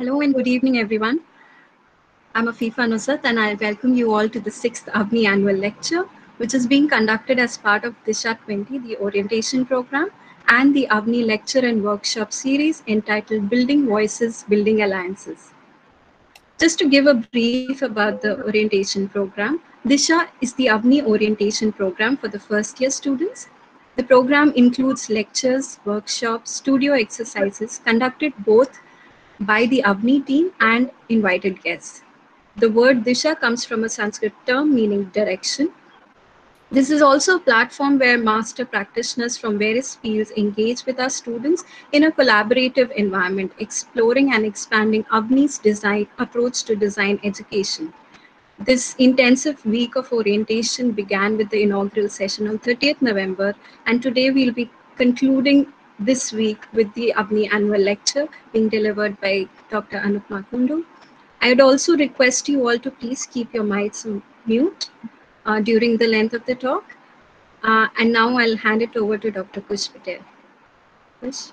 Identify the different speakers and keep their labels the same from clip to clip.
Speaker 1: Hello and good evening, everyone. I'm Afifa Nusrat, and I welcome you all to the sixth Avani annual lecture, which is being conducted as part of Disha 20, the orientation program, and the Avani lecture and workshop series entitled Building Voices, Building Alliances. Just to give a brief about the orientation program, Disha is the Avani orientation program for the first year students. The program includes lectures, workshops, studio exercises conducted both by the Avani team and invited guests. The word Disha comes from a Sanskrit term meaning direction. This is also a platform where master practitioners from various fields engage with our students in a collaborative environment, exploring and expanding Avani's design approach to design education. This intensive week of orientation began with the inaugural session on 30th November, and today we'll be concluding this week with the Avani annual lecture being delivered by Dr. Anupama Kundoo. I would also request you all to please keep your mics mute uh, during the length of the talk. Uh, and now I'll hand it over to Dr. Kush Patel. Kush?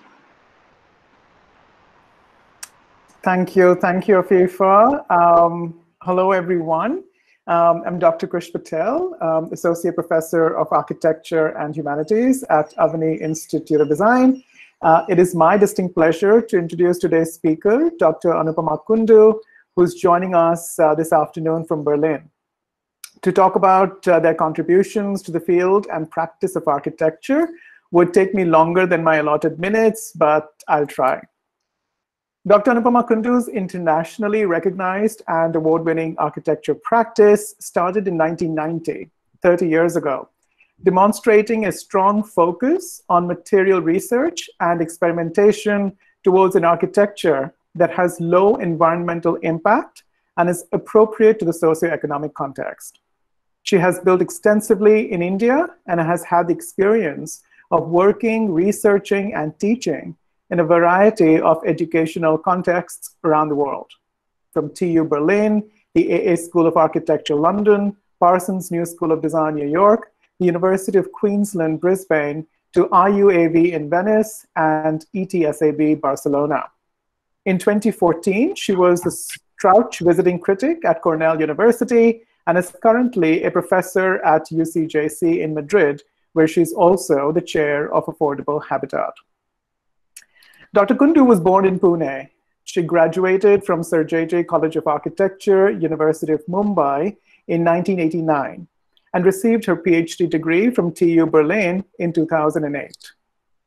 Speaker 2: Thank you. Thank you, Afifa. Um, hello, everyone. Um, I'm Dr. Kush Patel, um, Associate Professor of Architecture and Humanities at Avani Institute of Design. Uh, it is my distinct pleasure to introduce today's speaker, Dr. Anupama Kundoo, who's joining us uh, this afternoon from Berlin to talk about uh, their contributions to the field and practice of architecture would take me longer than my allotted minutes, but I'll try. Dr. Anupama Kundoo's internationally recognized and award-winning architecture practice started in 1990, 30 years ago, demonstrating a strong focus on material research and experimentation towards an architecture that has low environmental impact and is appropriate to the socioeconomic context. She has built extensively in India and has had the experience of working, researching, and teaching in a variety of educational contexts around the world, from TU Berlin, the AA School of Architecture London, Parsons New School of Design New York, the University of Queensland Brisbane, to IUAV in Venice and ETSAB Barcelona. In 2014, she was the Strauch Visiting Critic at Cornell University and is currently a professor at UCJC in Madrid, where she's also the chair of Affordable Habitat. Dr. Kundoo was born in Pune. She graduated from Sir J.J. College of Architecture, University of Mumbai in 1989 and received her PhD degree from TU Berlin in 2008.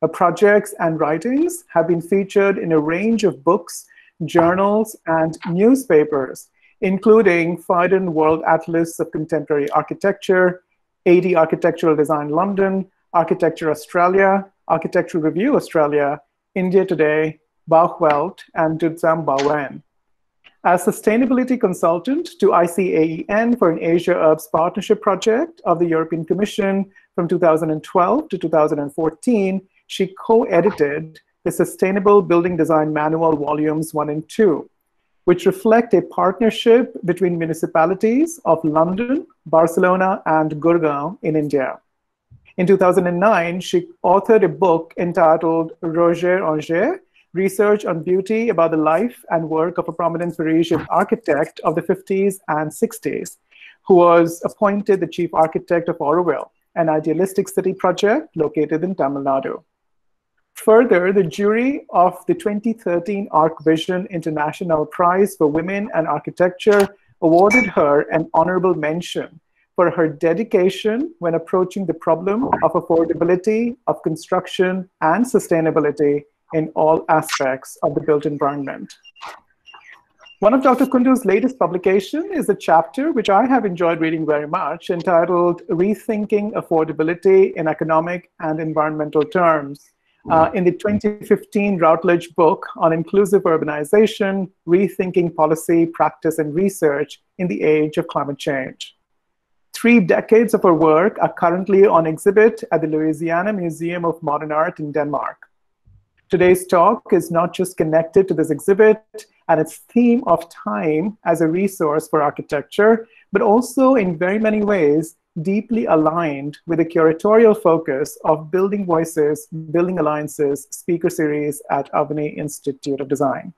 Speaker 2: Her projects and writings have been featured in a range of books, journals, and newspapers, including Phaidon World Atlas of Contemporary Architecture, AD Architectural Design London, Architecture Australia, Architectural Review Australia, India Today, Bauwelt, and Dudzam Baowen. As sustainability consultant to ICAEN for an Asia URBS partnership project of the European Commission from 2012 to 2014, she co-edited the Sustainable Building Design Manual Volumes 1 and 2, which reflect a partnership between municipalities of London, Barcelona, and Gurgaon in India. In 2009, she authored a book entitled Roger Anger, Research on Beauty about the Life and Work of a Prominent Parisian Architect of the 50s and 60s, who was appointed the chief architect of Auroville, an idealistic city project located in Tamil Nadu. Further, the jury of the 2013 arcVision International Prize for Women and Architecture awarded her an honorable mention for her dedication when approaching the problem of affordability of construction and sustainability in all aspects of the built environment. One of Dr. Kundoo's latest publication is a chapter which I have enjoyed reading very much entitled Rethinking Affordability in Economic and Environmental Terms uh, in the 2015 Routledge book on inclusive urbanization, rethinking policy, practice, and research in the age of climate change. Three decades of her work are currently on exhibit at the Louisiana Museum of Modern Art in Denmark. Today's talk is not just connected to this exhibit and its theme of time as a resource for architecture, but also in very many ways deeply aligned with the curatorial focus of Building Voices, Building Alliances speaker series at Avani Institute of Design.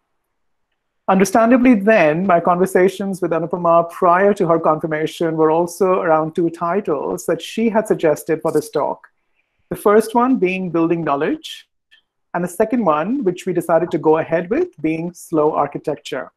Speaker 2: Understandably, then, my conversations with Anupama prior to her confirmation were also around two titles that she had suggested for this talk. The first one being Building Knowledge, and the second one, which we decided to go ahead with, being Slow Architecture.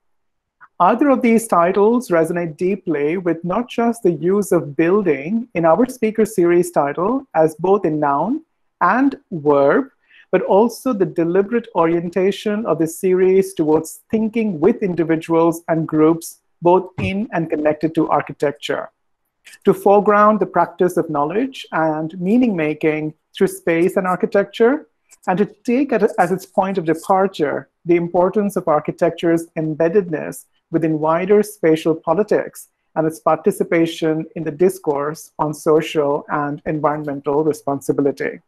Speaker 2: Either of these titles resonate deeply with not just the use of building in our speaker series title as both a noun and verb, but also the deliberate orientation of the series towards thinking with individuals and groups, both in and connected to architecture. To foreground the practice of knowledge and meaning making through space and architecture, and to take as its point of departure the importance of architecture's embeddedness within wider spatial politics and its participation in the discourse on social and environmental responsibility.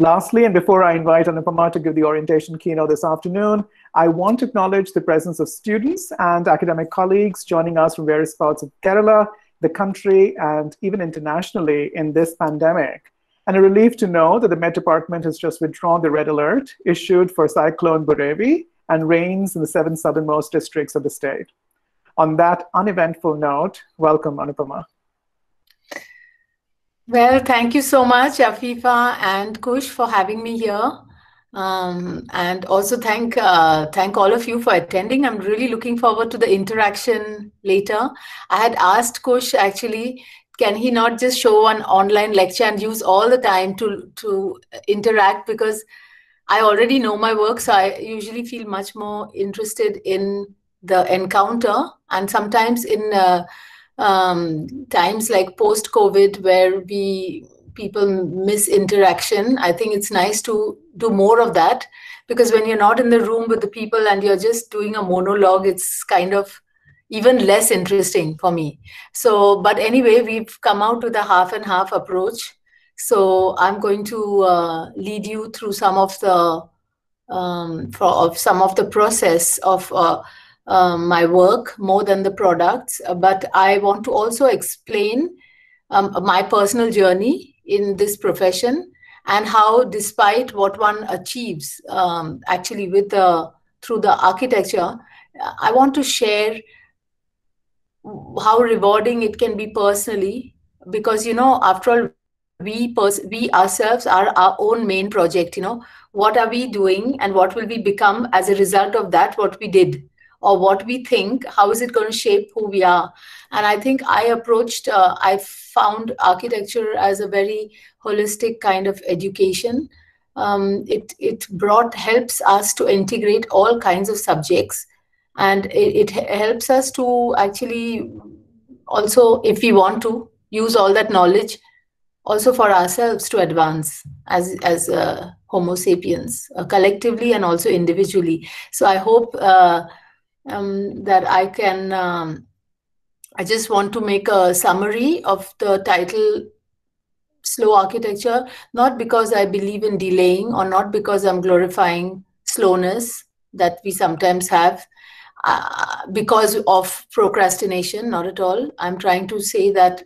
Speaker 2: Lastly, and before I invite Anupama to give the orientation keynote this afternoon, I want to acknowledge the presence of students and academic colleagues joining us from various parts of Kerala, the country, and even internationally in this pandemic. And a relief to know that the Met Department has just withdrawn the red alert issued for Cyclone Burevi and rains in the seven southernmost districts of the state. On that uneventful note, welcome, Anupama.
Speaker 3: Well, thank you so much, Afifa and Kush, for having me here. Um, and also thank uh, thank all of you for attending. I'm really looking forward to the interaction later. I had asked Kush actually, can he not just show an online lecture and use all the time to to interact because I already know my work, so I usually feel much more interested in the encounter. And sometimes in uh, um, times like post COVID, where we people miss interaction, I think it's nice to do more of that because when you're not in the room with the people and you're just doing a monologue, it's kind of even less interesting for me. So, but anyway, we've come out with a half and half approach so I'm going to uh, lead you through some of the um, for, of some of the process of uh, uh, my work more than the products. But I want to also explain um, my personal journey in this profession and how, despite what one achieves, um, actually with the through the architecture, I want to share how rewarding it can be personally because you know after all we pers- we ourselves are our own main project you know what are we doing and what will we become as a result of that what we did or what we think how is it going to shape who we are. And i think i approached uh, i found architecture as a very holistic kind of education. Um, it it brought helps us to integrate all kinds of subjects. And it, it helps us to actually also if we want to use all that knowledge also for ourselves to advance as as uh, Homo sapiens uh, collectively and also individually. So I hope uh, um, that I can. Um, I just want to make a summary of the title slow architecture not because i believe in delaying or not because i'm glorifying slowness that we sometimes have uh, because of procrastination not at all i'm trying to say that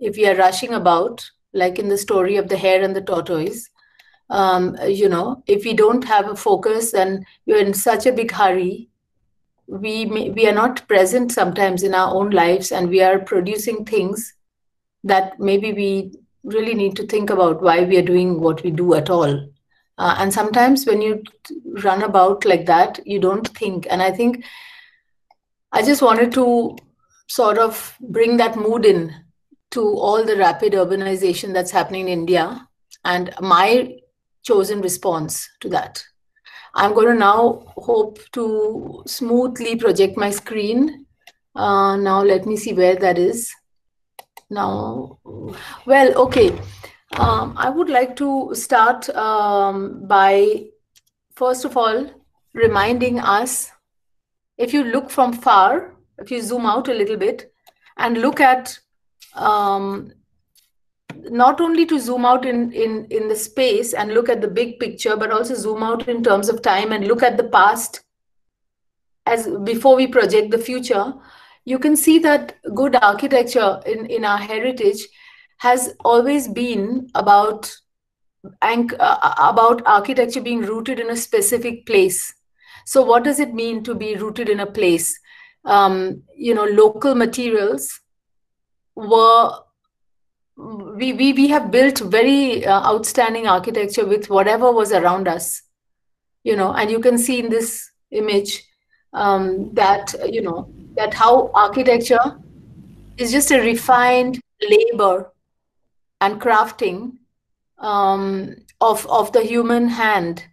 Speaker 3: if we are rushing about like in the story of the hare and the tortoise. Um, you know, if we don't have a focus and you're in such a big hurry, we we are not present sometimes in our own lives, and we are producing things that maybe we really need to think about why we are doing what we do at all. Uh, and sometimes when you run about like that, you don't think. And I think I just wanted to sort of bring that mood in to all the rapid urbanization that's happening in India and my chosen response to that. I'm going to now hope to smoothly project my screen. Uh, now let me see where that is. Now, well, okay. Um, I would like to start um, by, first of all, reminding us, if you look from far, if you zoom out a little bit and look at um, not only to zoom out in, in, in the space and look at the big picture, but also zoom out in terms of time and look at the past as before we project the future, you can see that good architecture in, in our heritage has always been about uh, about architecture being rooted in a specific place So what does it mean to be rooted in a place? Um, you know, local materials were we we we have built very uh, outstanding architecture with whatever was around us you know and you can see in this image um, that you know that how architecture is just a refined labor and crafting um, of of the human hand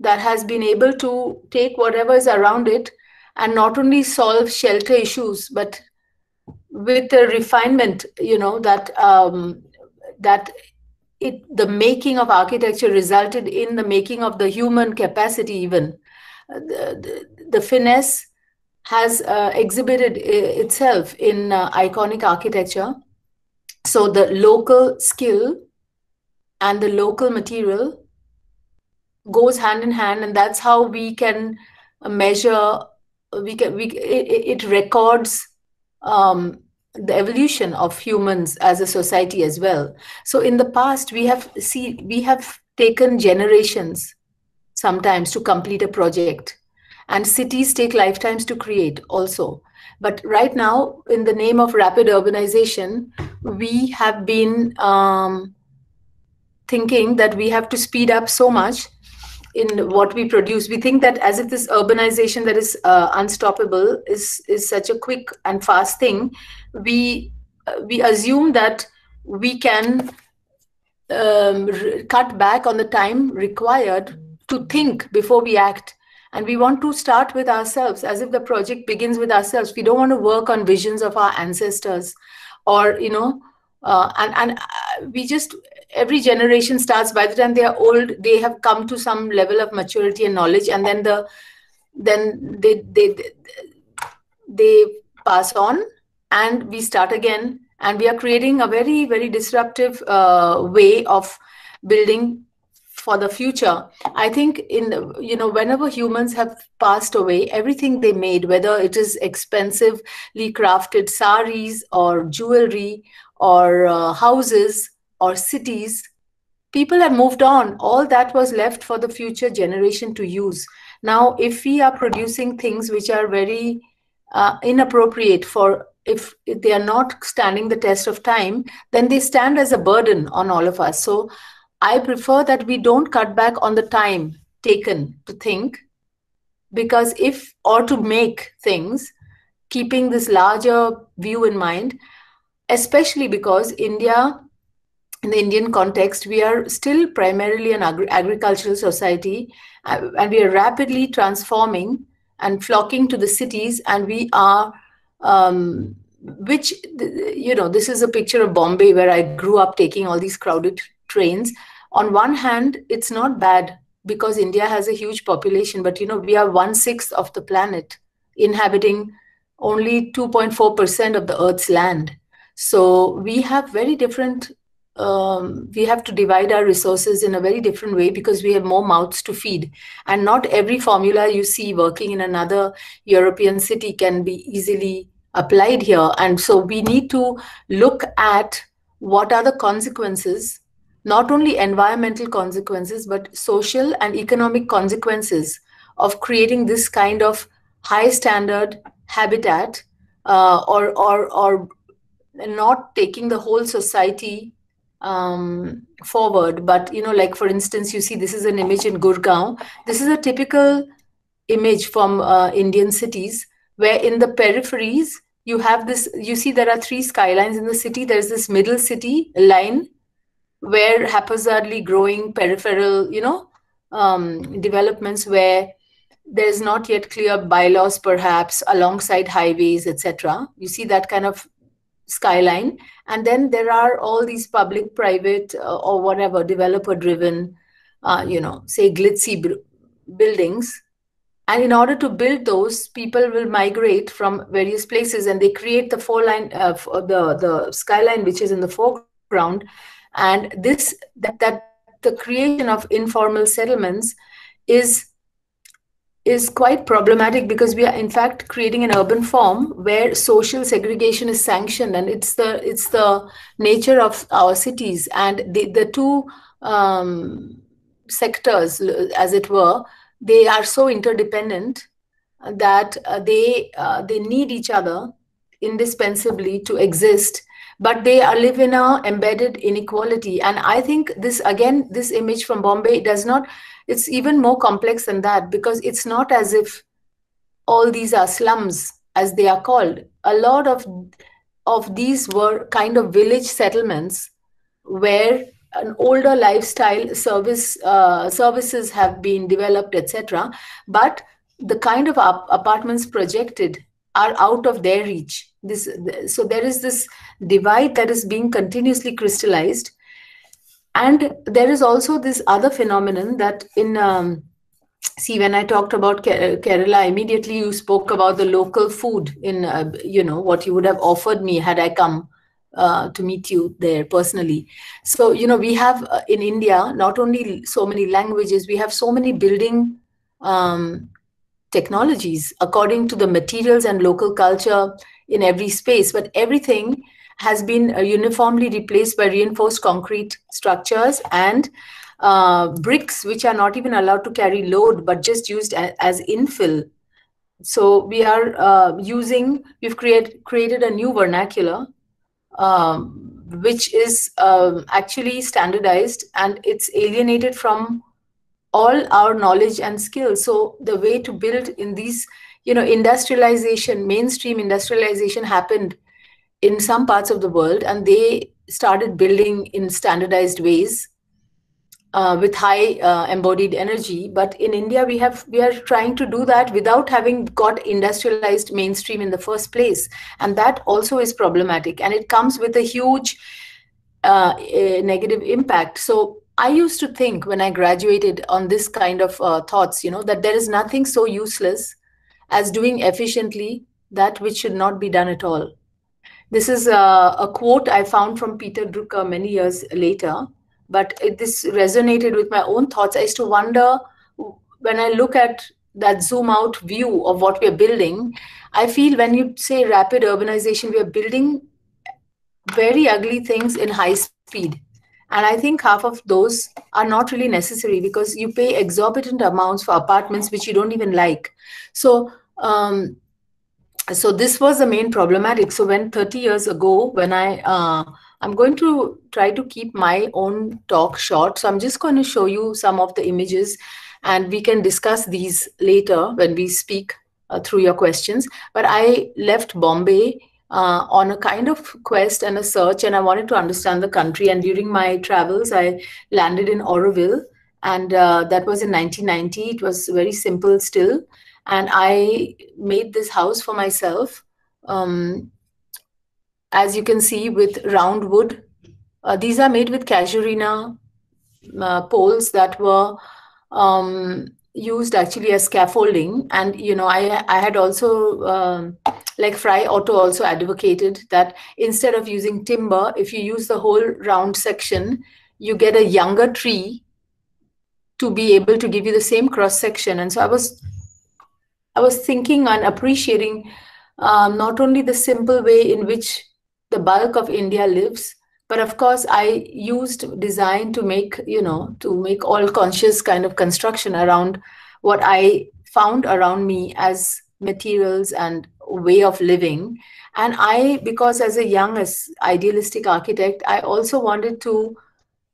Speaker 3: that has been able to take whatever is around it and not only solve shelter issues but with the refinement you know that um, that it the making of architecture resulted in the making of the human capacity even. Uh, the, the, the, finesse has uh, exhibited itself in uh, iconic architecture. So the local skill and the local material goes hand in hand and that's how we can measure we can we it, it records um, the evolution of humans as a society as well so in the past we have see we have taken generations sometimes to complete a project and cities take lifetimes to create also but right now in the name of rapid urbanization we have been um, thinking that we have to speed up so much in what we produce. We think that as if this urbanization that is uh, unstoppable is is such a quick and fast thing, we we assume that we can um, cut back on the time required to think before we act. And we want to start with ourselves, as if the project begins with ourselves. We don't want to work on visions of our ancestors, or you know, uh, and and uh, we just every generation starts by the time they are old they have come to some level of maturity and knowledge and then the then they they they pass on and we start again and we are creating a very very disruptive uh, way of building for the future i think in you know whenever humans have passed away everything they made whether it is expensively crafted saris or jewelry or uh, houses or cities, people have moved on. All that was left for the future generation to use. Now, if we are producing things which are very uh, inappropriate for if, they are not standing the test of time, then they stand as a burden on all of us. So I prefer that we don't cut back on the time taken to think because if or to make things keeping this larger view in mind especially because india in the Indian context, we are still primarily an agri agricultural society, uh, and we are rapidly transforming and flocking to the cities, and we are, um, which you know, this is a picture of Bombay where I grew up taking all these crowded trains. On one hand, it's not bad because India has a huge population, but you know, we are one sixth of the planet, inhabiting only 2.4% of the Earth's land. So we have very different um, we have to divide our resources in a very different way because we have more mouths to feed. And not every formula you see working in another European city can be easily applied here. And so we need to look at what are the consequences, not only environmental consequences, but social and economic consequences of creating this kind of high standard habitat uh, or, or, or not taking the whole society um, forward. But, you know, like for instance, you see this is an image in Gurgaon. This is a typical image from uh, Indian cities where in the peripheries, you have this, you see there are three skylines in the city. There's this middle city line where haphazardly growing peripheral, you know, um, developments where there's not yet clear bylaws perhaps alongside highways, etc. You see that kind of skyline and then there are all these public private uh, or whatever developer driven uh, you know say glitzy buildings and in order to build those people will migrate from various places and they create the four line uh, the the skyline which is in the foreground. And this that, that the creation of informal settlements is is quite problematic because we are in fact creating an urban form where social segregation is sanctioned and it's the it's the nature of our cities. And the, the two um, sectors as it were they are so interdependent that uh, they uh, they need each other indispensably to exist but they are live in a embedded inequality. And i think this again this image from bombay does not it's even more complex than that because it's not as if all these are slums as they are called. A lot of of these were kind of village settlements where an older lifestyle service uh, services have been developed etc but the kind of ap- apartments projected are out of their reach. This so there is this divide that is being continuously crystallized. And there is also this other phenomenon that in um, see when i talked about kerala immediately you spoke about the local food in uh, you know what you would have offered me had i come uh, to meet you there personally. So you know we have uh, in india not only so many languages we have so many building um, technologies according to the materials and local culture in every space but everything has been uh, uniformly replaced by reinforced concrete structures and uh, bricks which are not even allowed to carry load but just used as, as infill. So we are uh, using we've create, created a new vernacular um, which is um, actually standardized and it's alienated from all our knowledge and skills so the way to build in these you know industrialization mainstream industrialization happened in some parts of the world and they started building in standardized ways uh, with high uh, embodied energy. But in india we have we are trying to do that without having got industrialized mainstream in the first place. And that also is problematic. And it comes with a huge uh, a negative impact. So i used to think when i graduated on this kind of uh, thoughts you know that there is nothing so useless as doing efficiently that which should not be done at all. This is a, a quote i found from peter drucker many years later but it, this resonated with my own thoughts. I used to wonder when I look at that zoom out view of what we're building, I feel when you say rapid urbanization, we are building very ugly things in high speed. And I think half of those are not really necessary because you pay exorbitant amounts for apartments which you don't even like. So, um, so this was the main problematic. So when 30 years ago, when I uh, I'm going to try to keep my own talk short. So I'm just going to show you some of the images and we can discuss these later when we speak uh, through your questions. But I left Bombay uh, on a kind of quest and a search, and I wanted to understand the country. And during my travels, I landed in Auroville, and uh, that was in 1990. It was very simple still. And I made this house for myself. Um, as you can see with round wood. Uh, these are made with casuarina uh, poles that were um, used actually as scaffolding. And, you know, I, I had also, um, like Frei Otto also advocated that instead of using timber, if you use the whole round section, you get a younger tree to be able to give you the same cross section. And so I was, I was thinking and appreciating um, not only the simple way in which the bulk of India lives. But of course, I used design to make, you know, to make all conscious kind of construction around what I found around me as materials and way of living. And I, because as a young, as idealistic architect, I also wanted to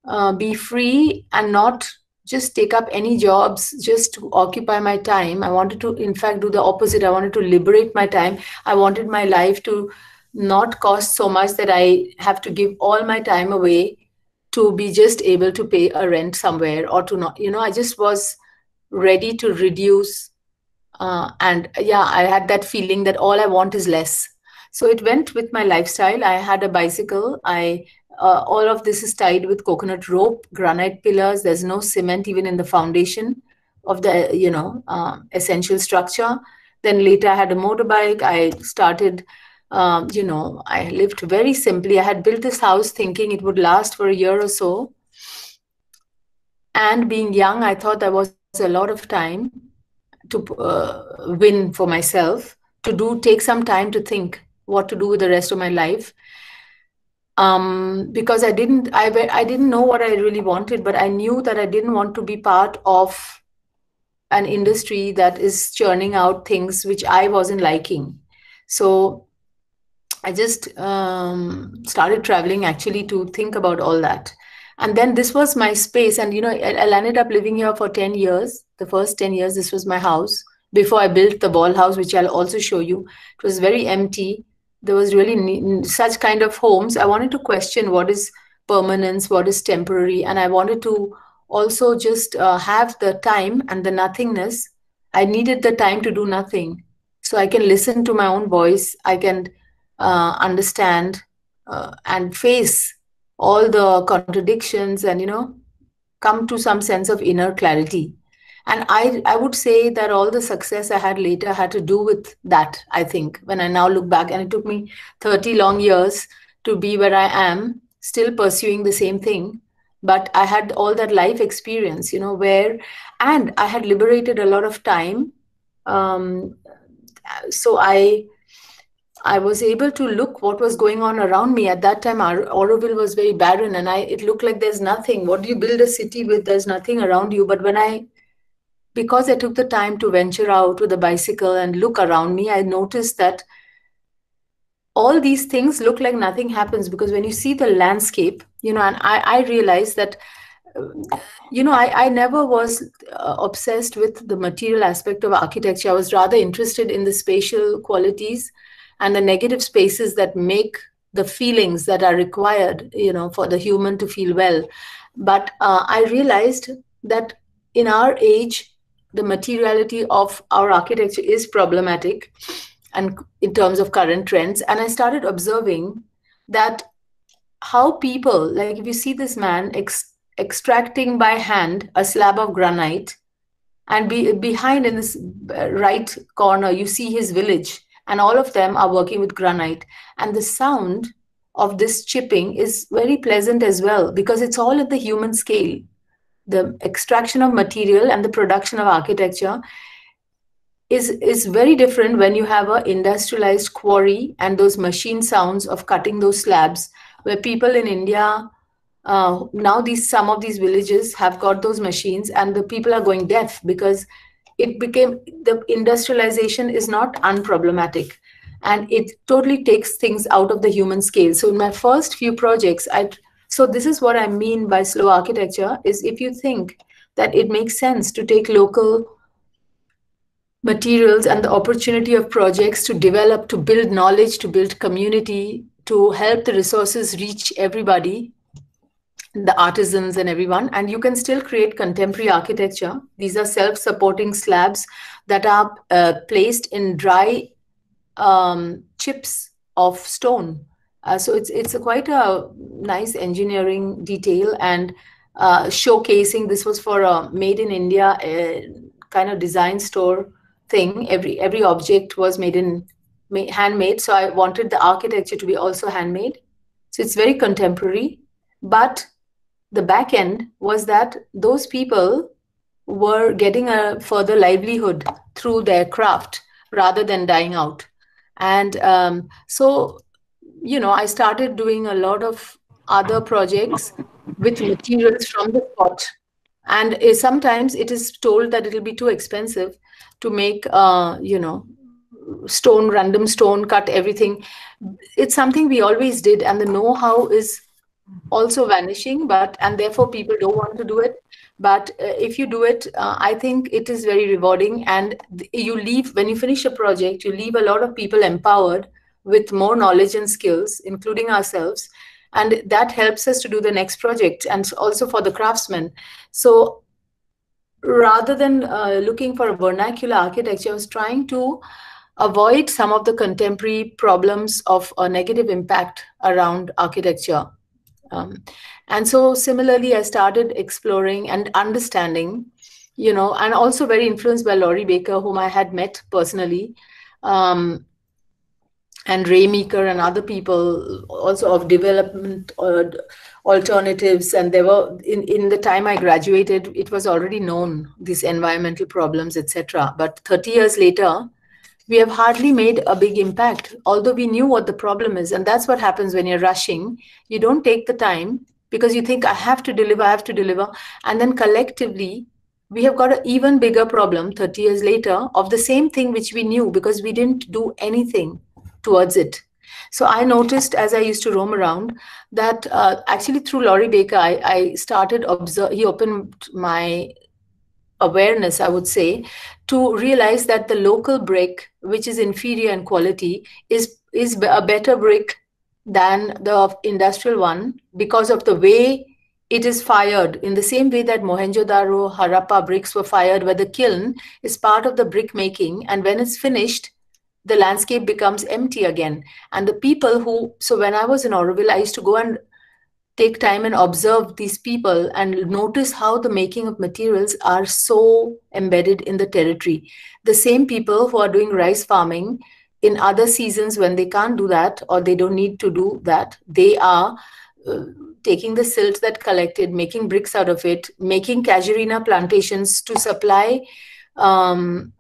Speaker 3: uh, be free and not just take up any jobs just to occupy my time. I wanted to, in fact, do the opposite. I wanted to liberate my time. I wanted my life to not cost so much that I have to give all my time away to be just able to pay a rent somewhere or to not, you know, I just was ready to reduce. Uh, and yeah, I had that feeling that all I want is less. So it went with my lifestyle. I had a bicycle. I uh, all of this is tied with coconut rope, granite pillars. There's no cement even in the foundation of the you know uh, essential structure. Then later I had a motorbike. I started um, you know, I lived very simply. I had built this house thinking it would last for a year or so. And being young, I thought there was a lot of time to uh, win for myself, to do, take some time to think what to do with the rest of my life. Um, because I didn't, I, I didn't know what I really wanted, but I knew that I didn't want to be part of an industry that is churning out things which I wasn't liking. So I just um, started traveling actually to think about all that. And then this was my space. And, you know, I, I ended up living here for 10 years. The first 10 years, this was my house before I built the ball house, which I'll also show you. It was very empty. There was really such kind of homes. I wanted to question what is permanence, what is temporary. And I wanted to also just uh, have the time and the nothingness. I needed the time to do nothing. So I can listen to my own voice. I can uh, understand uh, and face all the contradictions and, you know, come to some sense of inner clarity. And I, I would say that all the success I had later had to do with that, I think, when I now look back. And it took me 30 long years to be where I am, still pursuing the same thing but i had all that life experience you know where and i had liberated a lot of time um, so i i was able to look what was going on around me. At that time our auroville was very barren and i it looked like there's nothing. What do you build a city with? There's nothing around you. But when i because i took the time to venture out with a bicycle and look around me i noticed that all these things look like nothing happens. Because when you see the landscape you know and i, I realized that you know i, I never was uh, obsessed with the material aspect of architecture. I was rather interested in the spatial qualities and the negative spaces that make the feelings that are required you know for the human to feel well. But uh, i realized that in our age the materiality of our architecture is problematic and in terms of current trends. And i started observing that how people like if you see this man ex- extracting by hand a slab of granite and be, behind in this uh, right corner you see his village and all of them are working with granite. And the sound of this chipping is very pleasant as well because it's all at the human scale. The extraction of material and the production of architecture is is very different when you have a industrialized quarry and those machine sounds of cutting those slabs where people in india uh, now these some of these villages have got those machines and the people are going deaf because it became the industrialization is not unproblematic. And it totally takes things out of the human scale. So in my first few projects i so this is what i mean by slow architecture is if you think that it makes sense to take local materials and the opportunity of projects to develop, to build knowledge, to build community, to help the resources reach everybody, the artisans and everyone. And you can still create contemporary architecture. These are self supporting slabs that are uh, placed in dry um, chips of stone. Uh, so it's it's a quite a nice engineering detail and uh, showcasing. This was for a made in India uh, kind of design store thing. Every every object was made in handmade. So I wanted the architecture to be also handmade. So it's very contemporary. But the back end was that those people were getting a further livelihood through their craft rather than dying out. And um, so, you know, I started doing a lot of other projects with materials from the spot. And uh, sometimes it is told that it'll be too expensive to make uh, you know stone random stone cut everything it's something we always did and the know-how is also vanishing but and therefore people don't want to do it. But uh, if you do it uh, i think it is very rewarding. And you leave when you finish a project you leave a lot of people empowered with more knowledge and skills including ourselves. And that helps us to do the next project and also for the craftsmen. So rather than uh, looking for a vernacular architecture, I was trying to avoid some of the contemporary problems of a negative impact around architecture. Um, and so similarly, I started exploring and understanding, you know, and also very influenced by Laurie Baker, whom I had met personally, um, and Ray Meeker and other people also of development or alternatives. And there were in, in the time i graduated it was already known these environmental problems etc but 30 years later we have hardly made a big impact although we knew what the problem is and that's what happens when you're rushing you don't take the time because you think i have to deliver i have to deliver and then collectively we have got an even bigger problem 30 years later of the same thing which we knew because we didn't do anything towards it. So I noticed as I used to roam around that uh, actually through Laurie Baker, I, I started observe. He opened my awareness, I would say, to realize that the local brick, which is inferior in quality, is is a better brick than the industrial one because of the way it is fired in the same way that Mohenjo-daro, Harappa bricks were fired, where the kiln is part of the brick making. And when it's finished, the landscape becomes empty again. And the people who, so when I was in Auroville, I used to go and take time and observe these people and notice how the making of materials are so embedded in the territory. The same people who are doing rice farming in other seasons when they can't do that or they don't need to do that, they are uh, taking the silt that collected, making bricks out of it, making casuarina plantations to supply um,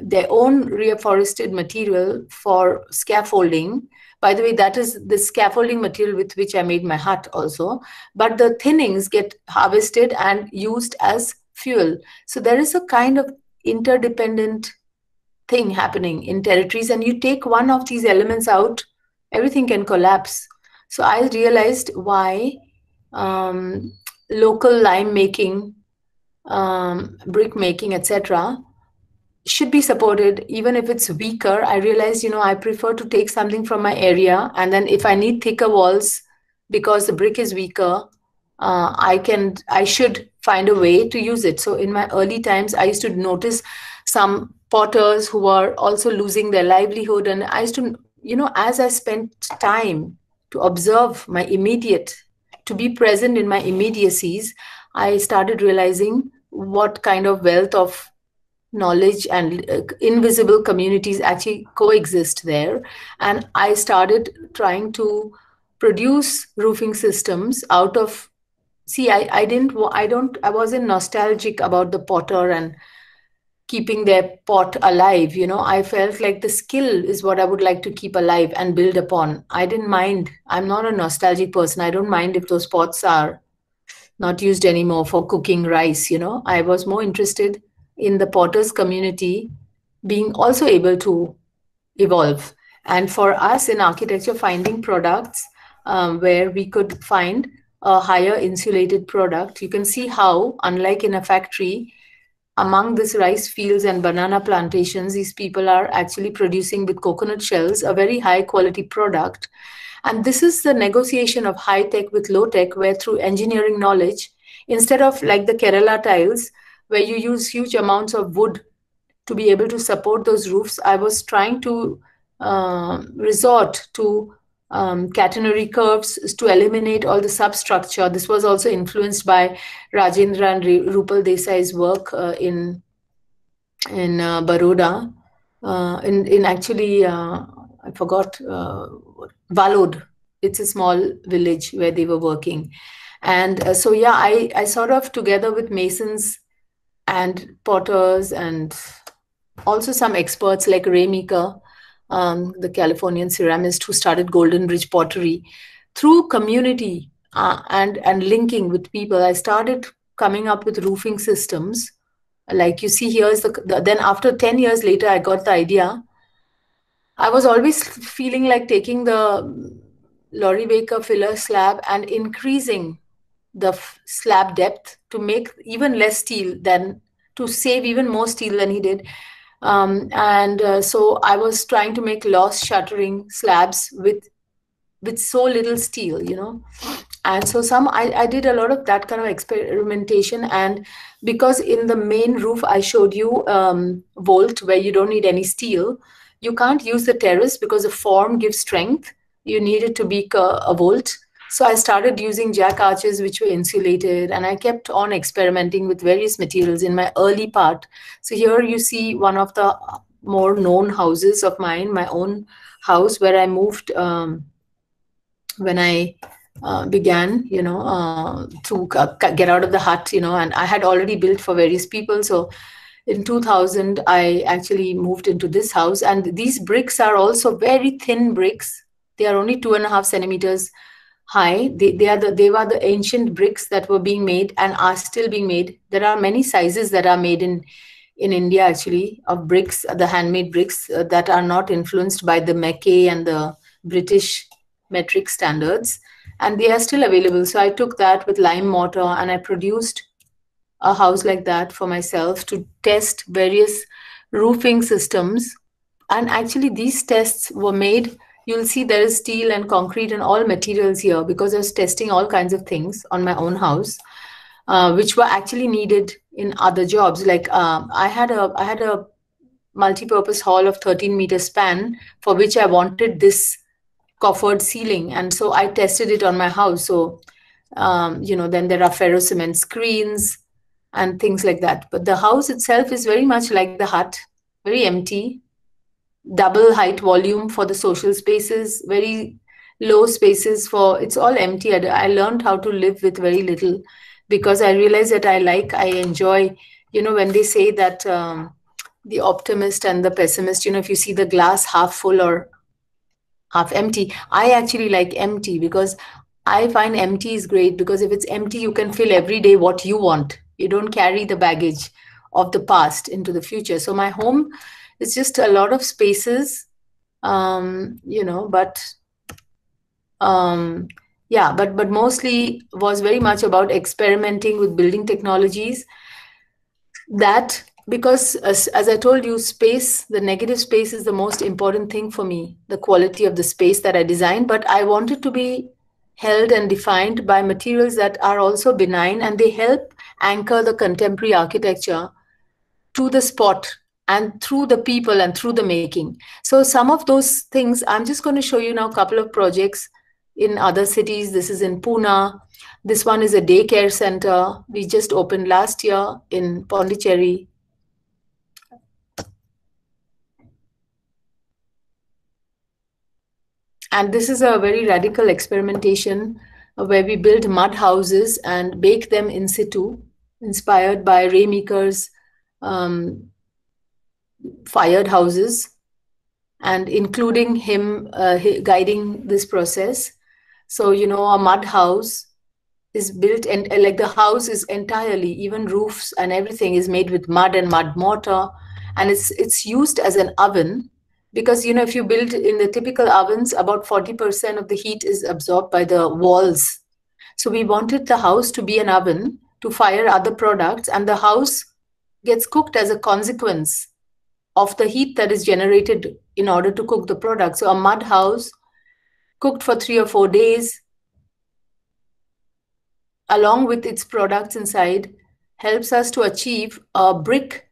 Speaker 3: their own reforested material for scaffolding. By the way, that is the scaffolding material with which I made my hut also. But the thinnings get harvested and used as fuel. So there is a kind of interdependent thing happening in territories. And you take one of these elements out, everything can collapse. So I realized why um, local lime making, um, brick making, etc., should be supported even if it's weaker. I realized, you know, I prefer to take something from my area, and then if I need thicker walls because the brick is weaker, uh, I can, I should find a way to use it. So in my early times, I used to notice some potters who were also losing their livelihood, and I used to, you know, as I spent time to observe my immediate, to be present in my immediacies, I started realizing what kind of wealth of knowledge and uh, invisible communities actually coexist there. And I started trying to produce roofing systems out of see I, I didn't i don't i wasn't nostalgic about the potter and keeping their pot alive you know. I felt like the skill is what i would like to keep alive and build upon. I didn't mind. I'm not a nostalgic person. I don't mind if those pots are not used anymore for cooking rice you know. I was more interested in the potters community being also able to evolve and for us in architecture finding products um, where we could find a higher insulated product you can see how unlike in a factory among these rice fields and banana plantations, these people are actually producing with coconut shells a very high quality product. And this is the negotiation of high tech with low tech, where through engineering knowledge, instead of like the Kerala tiles, where you use huge amounts of wood to be able to support those roofs, I was trying to uh, resort to um, catenary curves to eliminate all the substructure. This was also influenced by Rajendra and Rupal Desai's work uh, in in uh, Baroda, uh, in in actually uh, I forgot uh, Valod. It's a small village where they were working, and uh, so yeah, I I sort of together with masons and potters and also some experts like Ray Meeker um, the Californian ceramist who started Golden Bridge Pottery, through community uh, and and linking with people, I started coming up with roofing systems. Like you see here is the, the then after 10 years later, I got the idea. I was always feeling like taking the Laurie Baker filler slab and increasing the slab depth to make even less steel than to save even more steel than he did um, and uh, so I was trying to make loss shuttering slabs with with so little steel, you know. And so some I, I did a lot of that kind of experimentation. And because in the main roof I showed you um, vault where you don't need any steel, you can't use the terrace because the form gives strength. You need it to be a, vault. So I started using jack arches, which were insulated, and I kept on experimenting with various materials in my early part. So here you see one of the more known houses of mine, my own house, where I moved um, when I uh, began, you know, uh, to get out of the hut, you know, and I had already built for various people. So in 2000, I actually moved into this house, and these bricks are also very thin bricks. They are only two and a half centimeters high. They, they are the they were the ancient bricks that were being made and are still being made. There are many sizes that are made in in India actually of bricks, the handmade bricks uh, that are not influenced by the Mekke and the British metric standards, and they are still available. So I took that with lime mortar and I produced a house like that for myself to test various roofing systems. And actually, these tests were made. You'll see there is steel and concrete and all materials here because I was testing all kinds of things on my own house, uh, which were actually needed in other jobs. Like um, I had a I had a multi-purpose hall of 13 meter span for which I wanted this coffered ceiling, and so I tested it on my house. So um, you know, then there are ferro cement screens and things like that. But the house itself is very much like the hut, very empty, double height volume for the social spaces, very low spaces for it's all empty. I, I learned how to live with very little because I realize that I like, I enjoy, you know, when they say that um, the optimist and the pessimist, you know, if you see the glass half full or half empty, I actually like empty because I find empty is great because if it's empty, you can fill every day what you want you don't carry the baggage of the past into the future so my home is just a lot of spaces um, you know but um, yeah but but mostly was very much about experimenting with building technologies that because as, as i told you space the negative space is the most important thing for me the quality of the space that i design but i wanted to be held and defined by materials that are also benign and they help anchor the contemporary architecture to the spot and through the people and through the making. So some of those things, I'm just going to show you now a couple of projects in other cities. This is in Pune. This one is a daycare center. We just opened last year in Pondicherry. And this is a very radical experimentation where we build mud houses and bake them in situ inspired by Ray Meeker's um, fired houses and including him uh, guiding this process. So, you know, a mud house is built and uh, like the house is entirely, even roofs and everything is made with mud and mud mortar. And it's, it's used as an oven because, you know, if you build in the typical ovens, about 40% of the heat is absorbed by the walls. So we wanted the house to be an oven to fire other products and the house gets cooked as a consequence of the heat that is generated in order to cook the product. So a mud house cooked for three or four days along with its products inside helps us to achieve a brick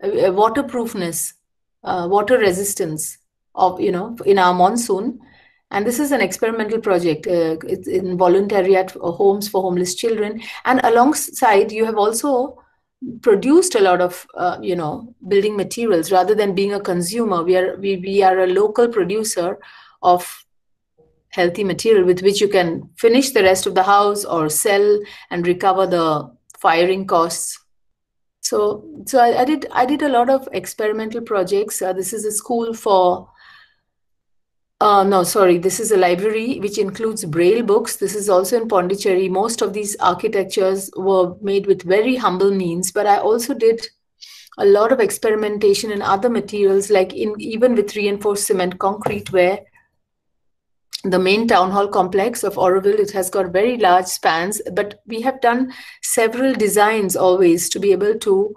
Speaker 3: a waterproofness uh, water resistance of you know in our monsoon and this is an experimental project. Uh, it's in Volontariat homes for homeless children. And alongside, you have also produced a lot of, uh, you know, building materials rather than being a consumer. We are, we, we are a local producer of healthy material with which you can finish the rest of the house or sell and recover the firing costs so so I, I, did i did a lot of experimental projects uh, this is a school for uh, no, sorry. This is a library which includes braille books. This is also in Pondicherry. Most of these architectures were made with very humble means, but I also did a lot of experimentation in other materials, like in even with reinforced cement concrete, where the main town hall complex of Auroville, it has got very large spans, but we have done several designs always to be able to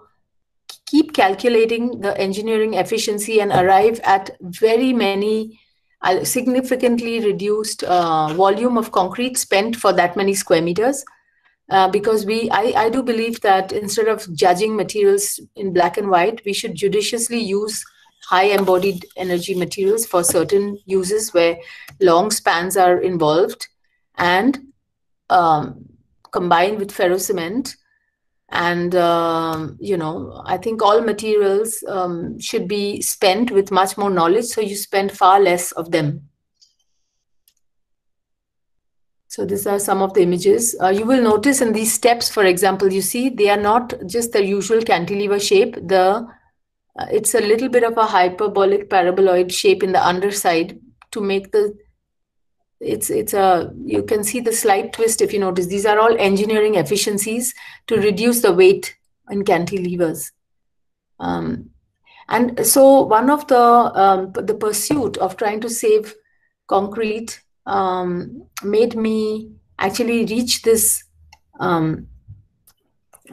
Speaker 3: keep calculating the engineering efficiency and arrive at very many significantly reduced uh, volume of concrete spent for that many square meters. Uh, because we, I, I do believe that instead of judging materials in black and white, we should judiciously use high embodied energy materials for certain uses where long spans are involved and um, combined with ferro ferrocement and um, you know i think all materials um, should be spent with much more knowledge so you spend far less of them. So these are some of the images. Uh, you will notice in these steps for example you see they are not just the usual cantilever shape. The uh, it's a little bit of a hyperbolic paraboloid shape in the underside to make the it's it's a you can see the slight twist if you notice. These are all engineering efficiencies to reduce the weight in cantilevers. Um, and so one of the um, the pursuit of trying to save concrete um, made me actually reach this um,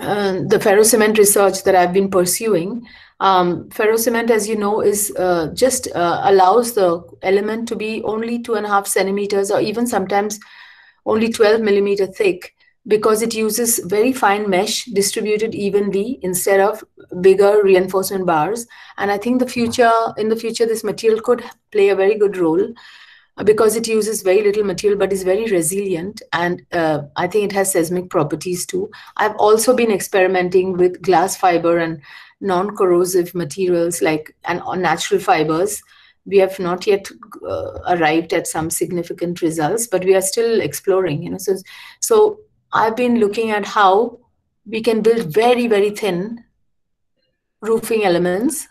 Speaker 3: uh, the ferrocement research that I've been pursuing um, ferrocement, as you know, is uh, just uh, allows the element to be only two and a half centimeters or even sometimes only 12 millimeter thick because it uses very fine mesh distributed evenly instead of bigger reinforcement bars. And I think the future, in the future, this material could play a very good role because it uses very little material but is very resilient. And uh, i think it has seismic properties too. I've also been experimenting with glass fiber and non-corrosive materials like and natural fibers. We have not yet uh, arrived at some significant results but we are still exploring you know so so i've been looking at how we can build very very thin roofing elements.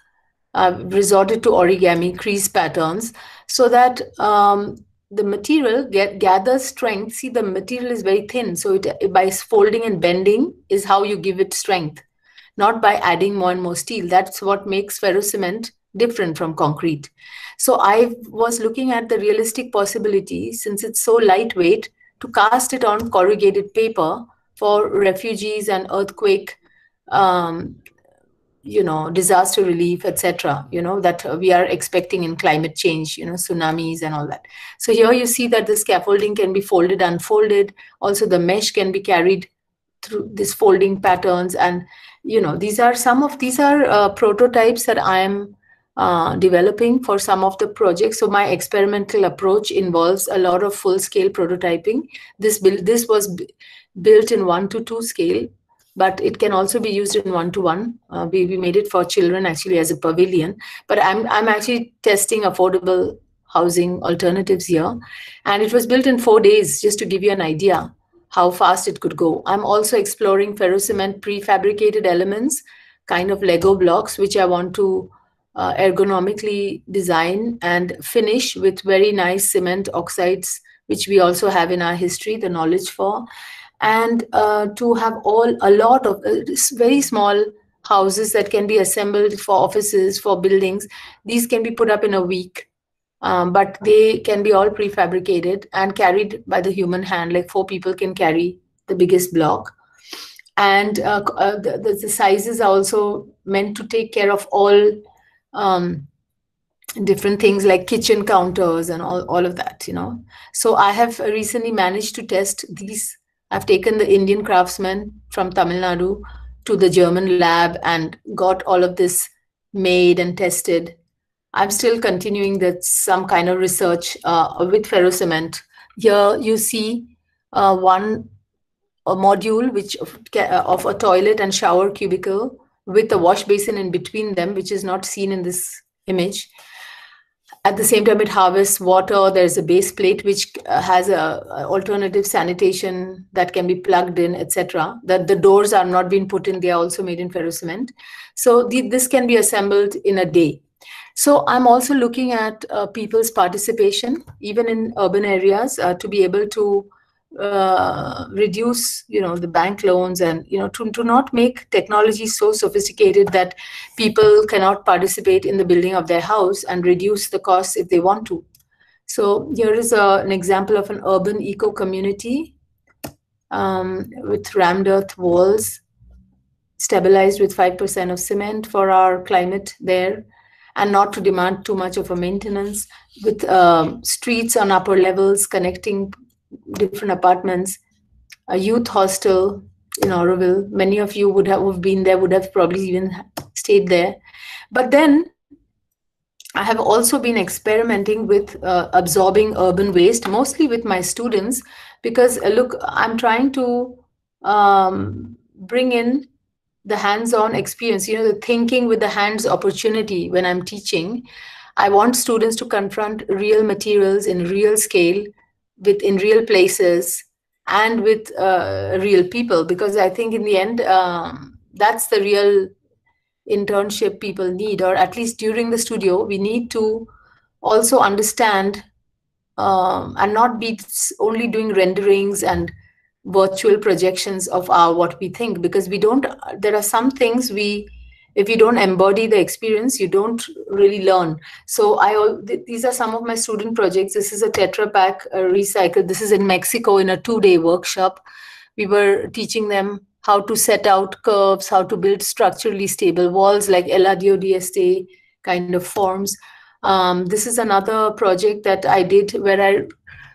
Speaker 3: I've resorted to origami crease patterns so that um, the material get gathers strength see the material is very thin so it by folding and bending is how you give it strength not by adding more and more steel. That's what makes ferrocement different from concrete. So I was looking at the realistic possibility, since it's so lightweight, to cast it on corrugated paper for refugees and earthquake, um, you know, disaster relief, etc. You know that we are expecting in climate change, you know, tsunamis and all that. So here you see that the scaffolding can be folded, unfolded. Also, the mesh can be carried through these folding patterns and you know these are some of these are uh, prototypes that i am uh, developing for some of the projects so my experimental approach involves a lot of full scale prototyping this build this was built in 1 to 2 scale but it can also be used in one to one we, we made it for children actually as a pavilion but i'm i'm actually testing affordable housing alternatives here and it was built in 4 days just to give you an idea how fast it could go. I'm also exploring ferrocement prefabricated elements, kind of Lego blocks, which I want to uh, ergonomically design and finish with very nice cement oxides, which we also have in our history, the knowledge for. And uh, to have all a lot of uh, very small houses that can be assembled for offices, for buildings. These can be put up in a week um, but they can be all prefabricated and carried by the human hand. Like four people can carry the biggest block. And uh, uh, the, the, sizes are also meant to take care of all um, different things like kitchen counters and all, all of that, you know. So I have recently managed to test these. I've taken the Indian craftsman from Tamil Nadu to the German lab and got all of this made and tested I'm still continuing that some kind of research uh, with ferrocement. Here you see uh, one a module which of, of, a toilet and shower cubicle with a wash basin in between them, which is not seen in this image. At the same time, it harvests water. There's a base plate which uh, has a, a alternative sanitation that can be plugged in, etc. That the doors are not being put in; they are also made in ferrocement. So the, this can be assembled in a day. So I'm also looking at uh, people's participation, even in urban areas, uh, to be able to uh, reduce, you know, the bank loans and, you know, to, to not make technology so sophisticated that people cannot participate in the building of their house and reduce the costs if they want to. So here is a, an example of an urban eco community um, with rammed earth walls, stabilized with 5% of cement for our climate there and not to demand too much of a maintenance with um, streets on upper levels connecting different apartments a youth hostel in Auroville. Many of you would have who've been there would have probably even stayed there. But then I have also been experimenting with uh, absorbing urban waste, mostly with my students, because uh, look, I'm trying to um, bring in the hands-on experience, you know, the thinking with the hands opportunity when I'm teaching. I want students to confront real materials in real scale, with in real places, and with uh, real people, because I think in the end, um, that's the real internship people need, or at least during the studio, we need to also understand um, and not be only doing renderings and virtual projections of our what we think because we don't there are some things we if you don't embody the experience you don't really learn. So i these are some of my student projects. This is a tetra pak uh, recycled this is in mexico in a two day workshop. We were teaching them how to set out curves how to build structurally stable walls like eladio dieste kind of forms. Um, this is another project that i did where i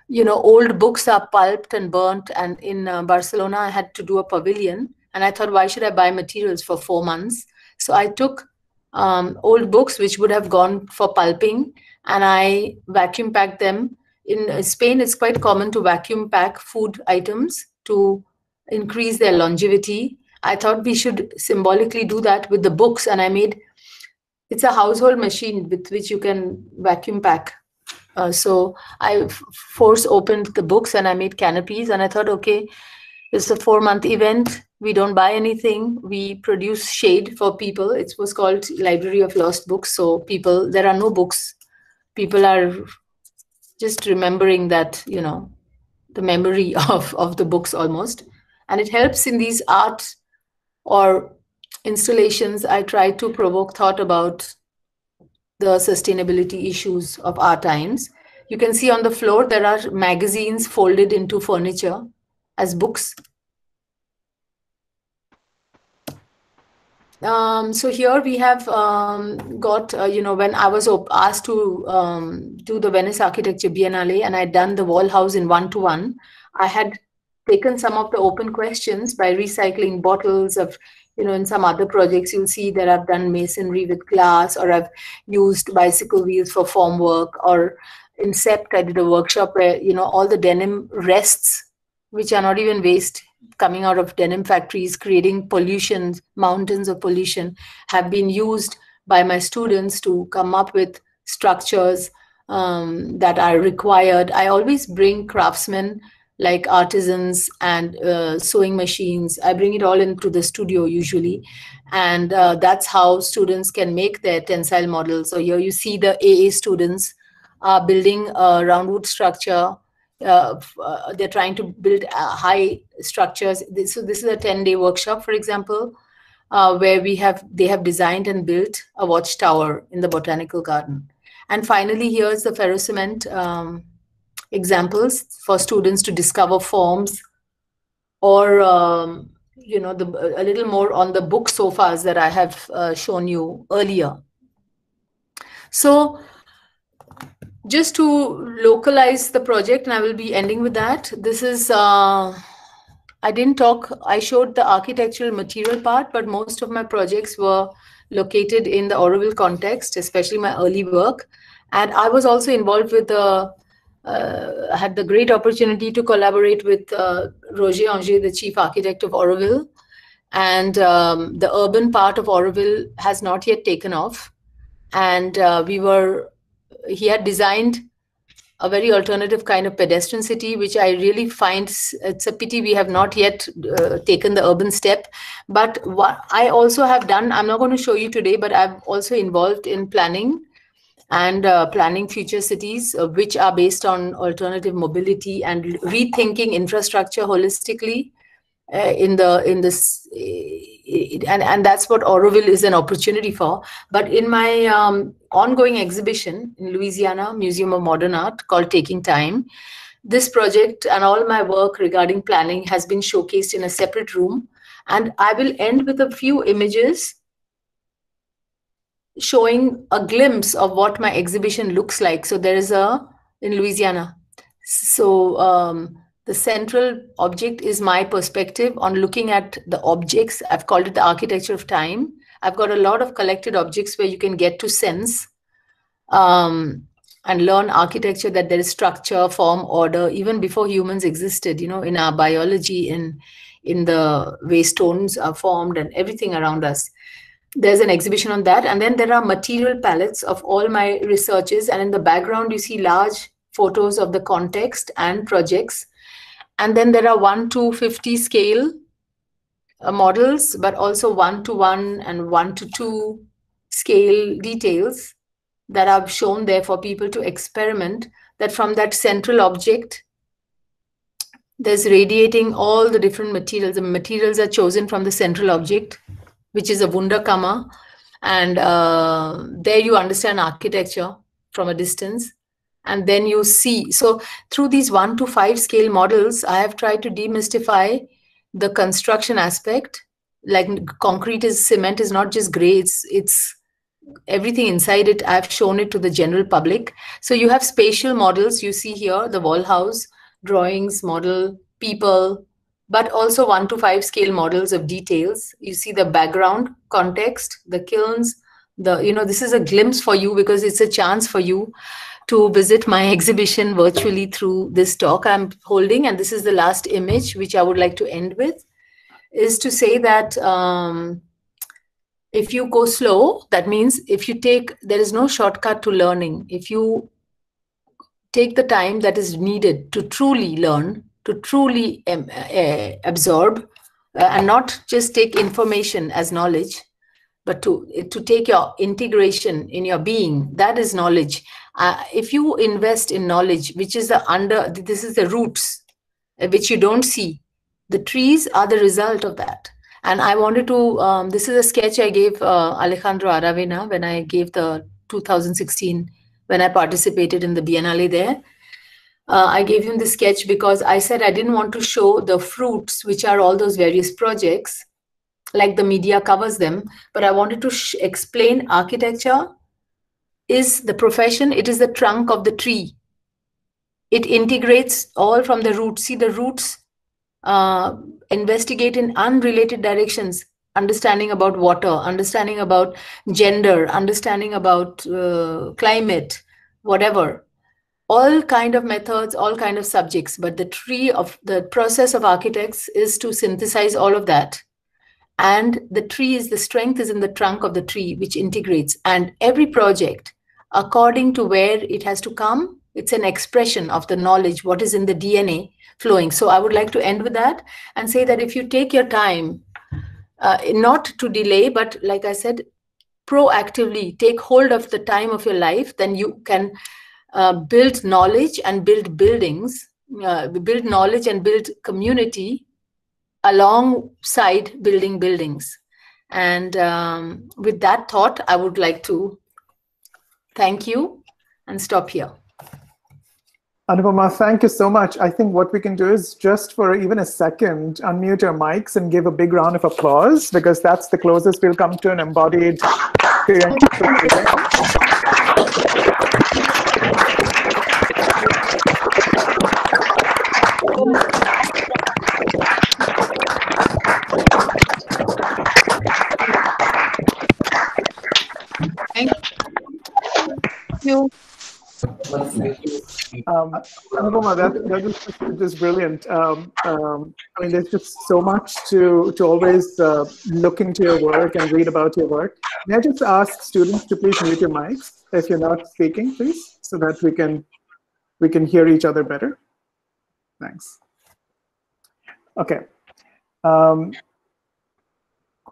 Speaker 3: you know old books are pulped and burnt and in uh, barcelona i had to do a pavilion. And i thought why should i buy materials for four months so I took um, old books which would have gone for pulping and I vacuum packed them. In Spain, it's quite common to vacuum pack food items to increase their longevity. I thought we should symbolically do that with the books, and I made it's a household machine with which you can vacuum pack. Uh, so I force opened the books and I made canopies, and I thought, okay, it's a four month event. We don't buy anything. We produce shade for people. It was called library of lost books. So people there are no books. People are just remembering that you know the memory of of the books almost. And it helps in these art or installations. I try to provoke thought about the sustainability issues of our times. You can see on the floor there are magazines folded into furniture as books. Um, so here we have um, got, uh, you know, when I was asked to um, do the Venice Architecture Biennale and I'd done the wall house in one-to-one, I had taken some of the open questions by recycling bottles of, you know, in some other projects, you'll see that I've done masonry with glass or I've used bicycle wheels for formwork or in CEPT, I did a workshop where, you know, all the denim rests, which are not even waste, coming out of denim factories, creating pollution, mountains of pollution, have been used by my students to come up with structures um, that are required. I always bring craftsmen like artisans and uh, sewing machines. I bring it all into the studio usually. And uh, that's how students can make their tensile models. So here you see the AA students are building a round wood structure uh, uh, they're trying to build uh, high structures. So this is a 10-day workshop, for example, uh, where we have they have designed and built a watchtower in the botanical garden. And finally, here's the ferrocement um, examples for students to discover forms or um, you know the, a little more on the book sofas that I have uh, shown you earlier. So just to localize the project, and I will be ending with that. This is, uh, I didn't talk, I showed the architectural material part, but most of my projects were located in the Auroville context, especially my early work. And I was also involved with the, uh, had the great opportunity to collaborate with uh, Roger Anger, the chief architect of Auroville. And um, the urban part of Auroville has not yet taken off. And uh, we were he had designed a very alternative kind of pedestrian city, which I really find it's a pity we have not yet uh, taken the urban step. But what I also have done, I'm not going to show you today, but I'm also involved in planning and uh, planning future cities, uh, which are based on alternative mobility and rethinking infrastructure holistically uh, in the in this and and that's what Auroville is an opportunity for. But in my um, ongoing exhibition in Louisiana Museum of Modern Art called Taking Time, this project and all my work regarding planning has been showcased in a separate room. And I will end with a few images showing a glimpse of what my exhibition looks like. So there is a in Louisiana. So um, the central object is my perspective on looking at the objects. I've called it the architecture of time. I've got a lot of collected objects where you can get to sense um, and learn architecture that there is structure, form, order, even before humans existed, you know, in our biology, in, in the way stones are formed and everything around us. There's an exhibition on that. And then there are material palettes of all my researches. And in the background, you see large photos of the context and projects and then there are 1 to 50 scale uh, models, but also 1 to 1 and 1 to 2 scale details that are shown there for people to experiment that from that central object, there's radiating all the different materials. The materials are chosen from the central object, which is a Wunderkammer. And uh, there you understand architecture from a distance. And then you see. So through these one to five scale models, I have tried to demystify the construction aspect. Like concrete is cement is not just gray, it's it's everything inside it. I've shown it to the general public. So you have spatial models. You see here the wall house drawings, model, people, but also one to five scale models of details. You see the background, context, the kilns, the, you know, this is a glimpse for you because it's a chance for you to visit my exhibition virtually through this talk I'm holding. And this is the last image, which I would like to end with, is to say that um, if you go slow, that means if you take, there is no shortcut to learning. If you take the time that is needed to truly learn, to truly um, uh, absorb, uh, and not just take information as knowledge, but to to take your integration in your being. That is knowledge. Uh, if you invest in knowledge, which is the under, this is the roots, uh, which you don't see. The trees are the result of that. And I wanted to. Um, this is a sketch I gave uh, Alejandro Aravena when I gave the 2016 when I participated in the Biennale there. Uh, I gave him the sketch because I said I didn't want to show the fruits, which are all those various projects, like the media covers them, but I wanted to explain architecture is the profession, it is the trunk of the tree. It integrates all from the roots. See, the roots uh, investigate in unrelated directions understanding about water, understanding about gender, understanding about uh, climate, whatever. All kind of methods, all kind of subjects. But the tree of the process of architects is to synthesize all of that. And the tree is the strength is in the trunk of the tree, which integrates. And every project, according to where it has to come, it's an expression of the knowledge, what is in the DNA flowing. So I would like to end with that and say that if you take your time uh, not to delay, but like I said, proactively take hold of the time of your life, then you can uh, build knowledge and build buildings, uh, build knowledge and build community alongside building buildings. And um, with that thought, I would like to thank you and stop here.
Speaker 2: Anupama, thank you so much. I think what we can do is just for even a second, unmute your mics and give a big round of applause because that's the closest we'll come to an embodied
Speaker 3: Thank you.
Speaker 2: Um, Anupama, that, that just, just brilliant. Um, um, I mean, there's just so much to, to always uh, look into your work and read about your work. May I just ask students to please mute your mics if you're not speaking, please, so that we can, we can hear each other better. Thanks. Okay. Um,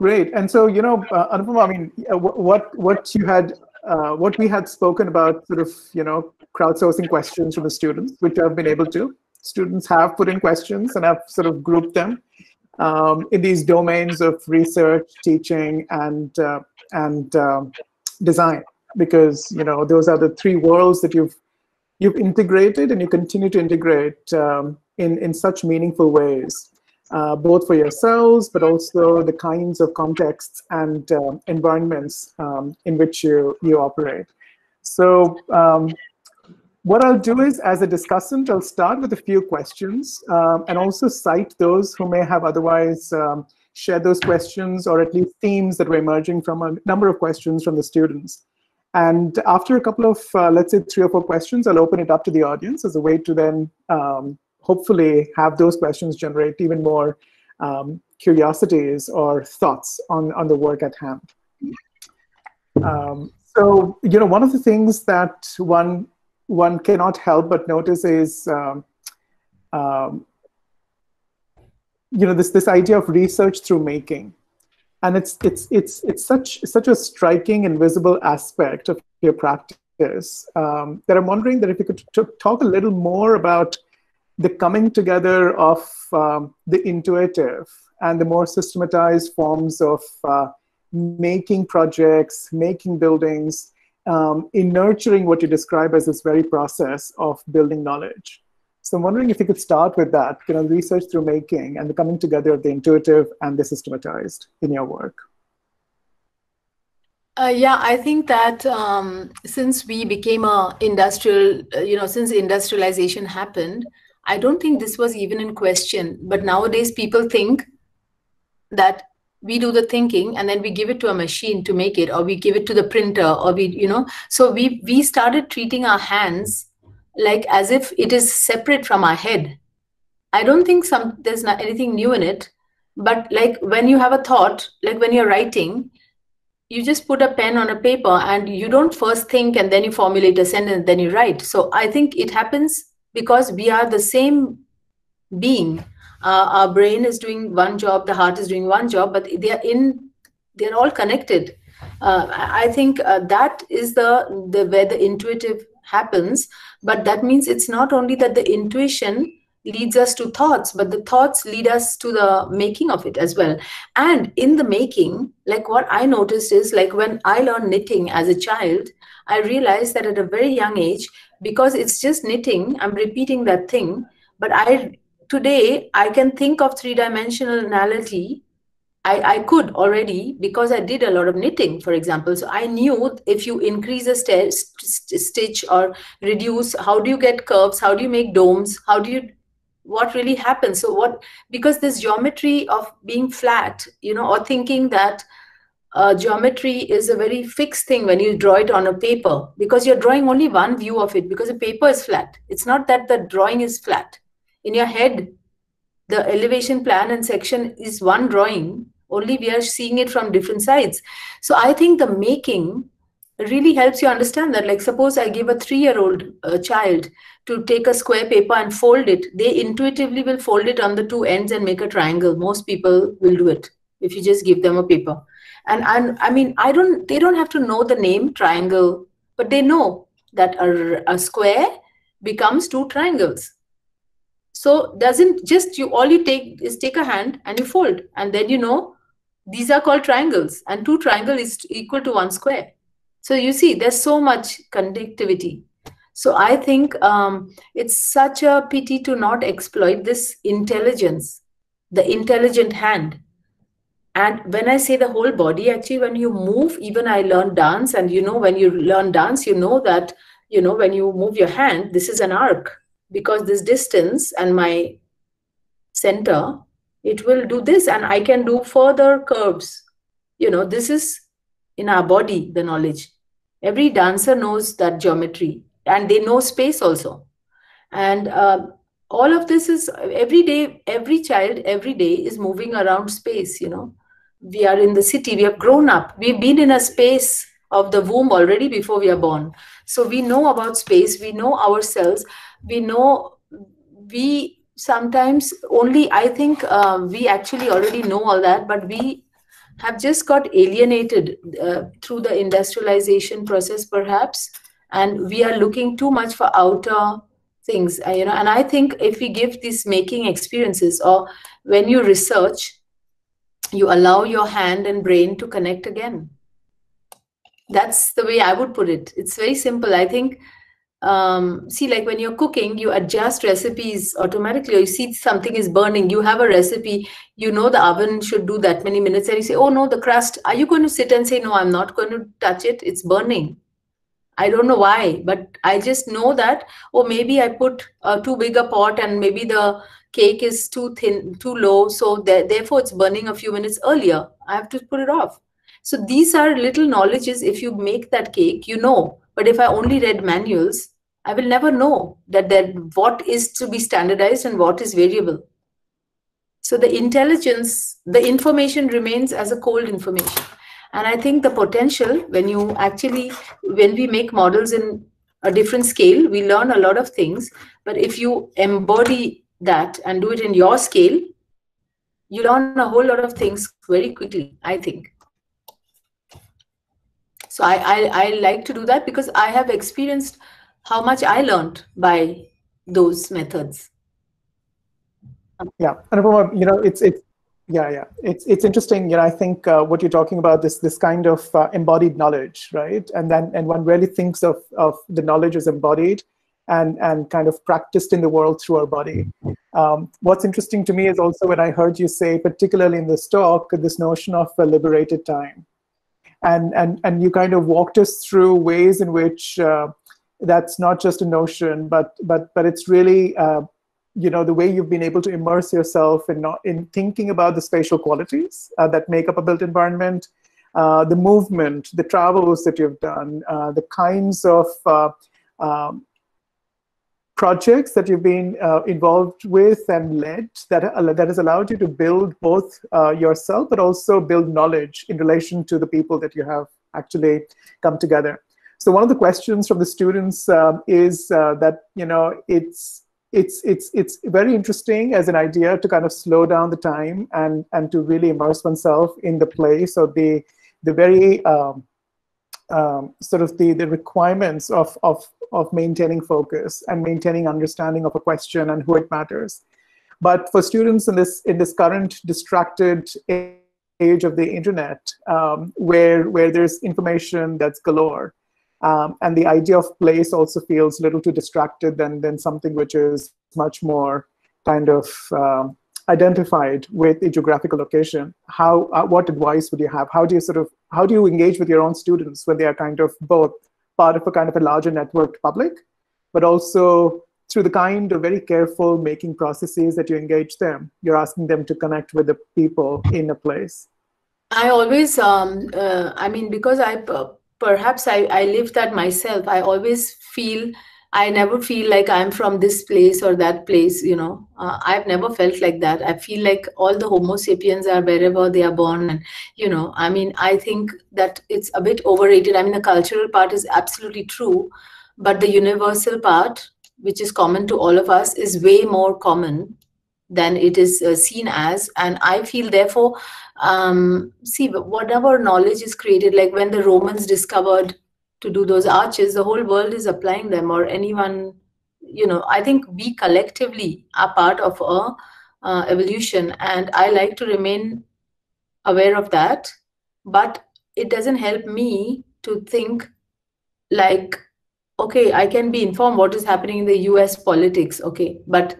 Speaker 2: great. And so, you know, uh, Anupama, I mean, uh, what, what you had uh, what we had spoken about sort of you know crowdsourcing questions from the students which i've been able to. Students have put in questions and i've sort of grouped them um, in these domains of research teaching and uh, and um, design. Because you know those are the three worlds that you've you've integrated and you continue to integrate um, in in such meaningful ways uh, both for yourselves, but also the kinds of contexts and uh, environments um, in which you, you operate. So um, what I'll do is, as a discussant, I'll start with a few questions um, and also cite those who may have otherwise um, shared those questions or at least themes that were emerging from a number of questions from the students. And after a couple of, uh, let's say, three or four questions, I'll open it up to the audience as a way to then um, hopefully have those questions generate even more um, curiosities or thoughts on, on the work at hand. Um, so, you know, one of the things that one one cannot help but notice is, um, um, you know, this this idea of research through making, and it's it's it's it's such such a striking and visible aspect of your practice um, that I'm wondering that if you could talk a little more about the coming together of um, the intuitive and the more systematized forms of uh, making projects, making buildings, um, in nurturing what you describe as this very process of building knowledge. So I'm wondering if you could start with that, you know, research through making and the coming together of the intuitive and the systematized in your work.
Speaker 3: Uh, yeah, I think that um, since we became a industrial, uh, you know, since industrialization happened, I don't think this was even in question. But nowadays, people think that we do the thinking and then we give it to a machine to make it, or we give it to the printer, or we, you know. So we we started treating our hands like as if it is separate from our head. I don't think some there's not anything new in it, but like when you have a thought, like when you're writing, you just put a pen on a paper and you don't first think and then you formulate a sentence then you write so i think it happens because we are the same being. Uh, our brain is doing one job the heart is doing one job but they are in they're all connected. Uh, i think uh, that is the the where the intuitive happens but that means it's not only that the intuition leads us to thoughts but the thoughts lead us to the making of it as well. And in the making like what i noticed is like when i learned knitting as a child i realized that at a very young age because it's just knitting i'm repeating that thing but i today i can think of three dimensionality I, I could already because I did a lot of knitting, for example. So I knew if you increase a st- st- stitch or reduce, how do you get curves? How do you make domes? How do you what really happens so what because this geometry of being flat you know or thinking that uh, geometry is a very fixed thing when you draw it on a paper because you're drawing only one view of it because the paper is flat. It's not that the drawing is flat. In your head the elevation plan and section is one drawing. Only we are seeing it from different sides. So i think the making really helps you understand that like suppose i give a 3 year old uh, child to take a square paper and fold it, they intuitively will fold it on the two ends and make a triangle. Most people will do it if you just give them a paper. And, and I mean, I don't, they don't have to know the name triangle, but they know that a, a square becomes two triangles. So doesn't just you, all you take is take a hand and you fold and then you know these are called triangles and two triangle is equal to one square. So you see, there's so much conductivity so I think um, it's such a pity to not exploit this intelligence, the intelligent hand. And when I say the whole body, actually, when you move, even I learned dance, and you know, when you learn dance, you know that, you know, when you move your hand, this is an arc. Because this distance and my center, it will do this, and I can do further curves. You know, this is in our body, the knowledge. Every dancer knows that geometry. And they know space also. And uh, all of this is every day every child every day is moving around space you know we are in the city we have grown up. We've been in a space of the womb already before we are born. So we know about space we know ourselves we know we sometimes only i think uh, we actually already know all that but we have just got alienated uh, through the industrialization process perhaps and we are looking too much for outer things uh, you know. And i think if we give these making experiences or when you research you allow your hand and brain to connect again. That's the way i would put it. It's very simple. I think um, see like when you're cooking you adjust recipes automatically or you see something is burning you have a recipe you know the oven should do that many minutes and you say oh no the crust. Are you going to sit and say no i'm not going to touch it it's burning? I don't know why, but I just know that, or oh, maybe I put a too big a pot and maybe the cake is too thin, too low. So th- therefore it's burning a few minutes earlier. I have to put it off. So these are little knowledges. If you make that cake, you know. But if I only read manuals, I will never know that that what is to be standardized and what is variable. So the intelligence, the information remains as a cold information and i think the potential when you actually when we make models in a different scale we learn a lot of things but if you embody that and do it in your scale you learn a whole lot of things very quickly i think So I, I, I like to do that because I have experienced how much I learned by those methods.
Speaker 2: Yeah, and you know, it's it's yeah, yeah, it's it's interesting. You know, I think uh, what you're talking about this this kind of uh, embodied knowledge, right? And then and one really thinks of of the knowledge as embodied, and and kind of practiced in the world through our body. Um, what's interesting to me is also when I heard you say, particularly in this talk, this notion of a liberated time, and and and you kind of walked us through ways in which uh, that's not just a notion, but but but it's really uh, you know the way you've been able to immerse yourself in not in thinking about the spatial qualities uh, that make up a built environment, uh, the movement, the travels that you've done, uh, the kinds of uh, um, projects that you've been uh, involved with and led that, uh, that has allowed you to build both uh, yourself, but also build knowledge in relation to the people that you have actually come together. So one of the questions from the students um, is uh, that, you know, it's, it's, it's, it's very interesting as an idea to kind of slow down the time and, and to really immerse oneself in the place or the, the very um, um, sort of the, the requirements of, of of maintaining focus and maintaining understanding of a question and who it matters. But for students in this in this current distracted age of the internet, um, where where there's information that's galore, um, and the idea of place also feels a little too distracted than than something which is much more kind of um, identified with a geographical location. How uh, what advice would you have? How do you sort of how do you engage with your own students when they are kind of both part of a kind of a larger networked public, but also through the kind of very careful making processes that you engage them, you're asking them to connect with the people in a place.
Speaker 3: I always, um, uh, I mean, because I perhaps I, I live that myself, I always feel I never feel like I'm from this place or that place, you know. Uh, I've never felt like that. I feel like all the Homo sapiens are wherever they are born. And, you know, I mean, I think that it's a bit overrated. I mean, the cultural part is absolutely true, but the universal part, which is common to all of us, is way more common than it is uh, seen as. And I feel, therefore, um, see, whatever knowledge is created, like when the Romans discovered to do those arches the whole world is applying them or anyone you know i think we collectively are part of a uh, evolution and i like to remain aware of that but it doesn't help me to think like okay i can be informed what is happening in the us politics okay but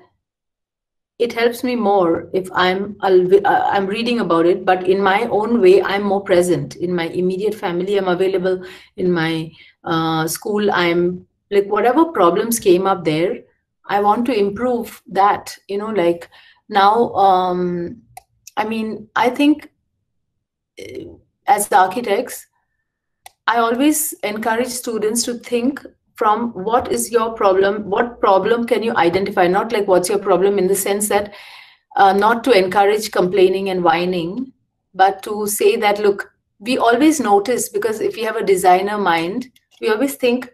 Speaker 3: it helps me more if i'm uh, i'm reading about it but in my own way i'm more present. In my immediate family i'm available. In my uh, school i'm like whatever problems came up there i want to improve that you know like now um i mean i think uh, as architects i always encourage students to think from what is your problem what problem can you identify? Not like what's your problem in the sense that uh, not to encourage complaining and whining but to say that look we always notice because if you have a designer mind we always think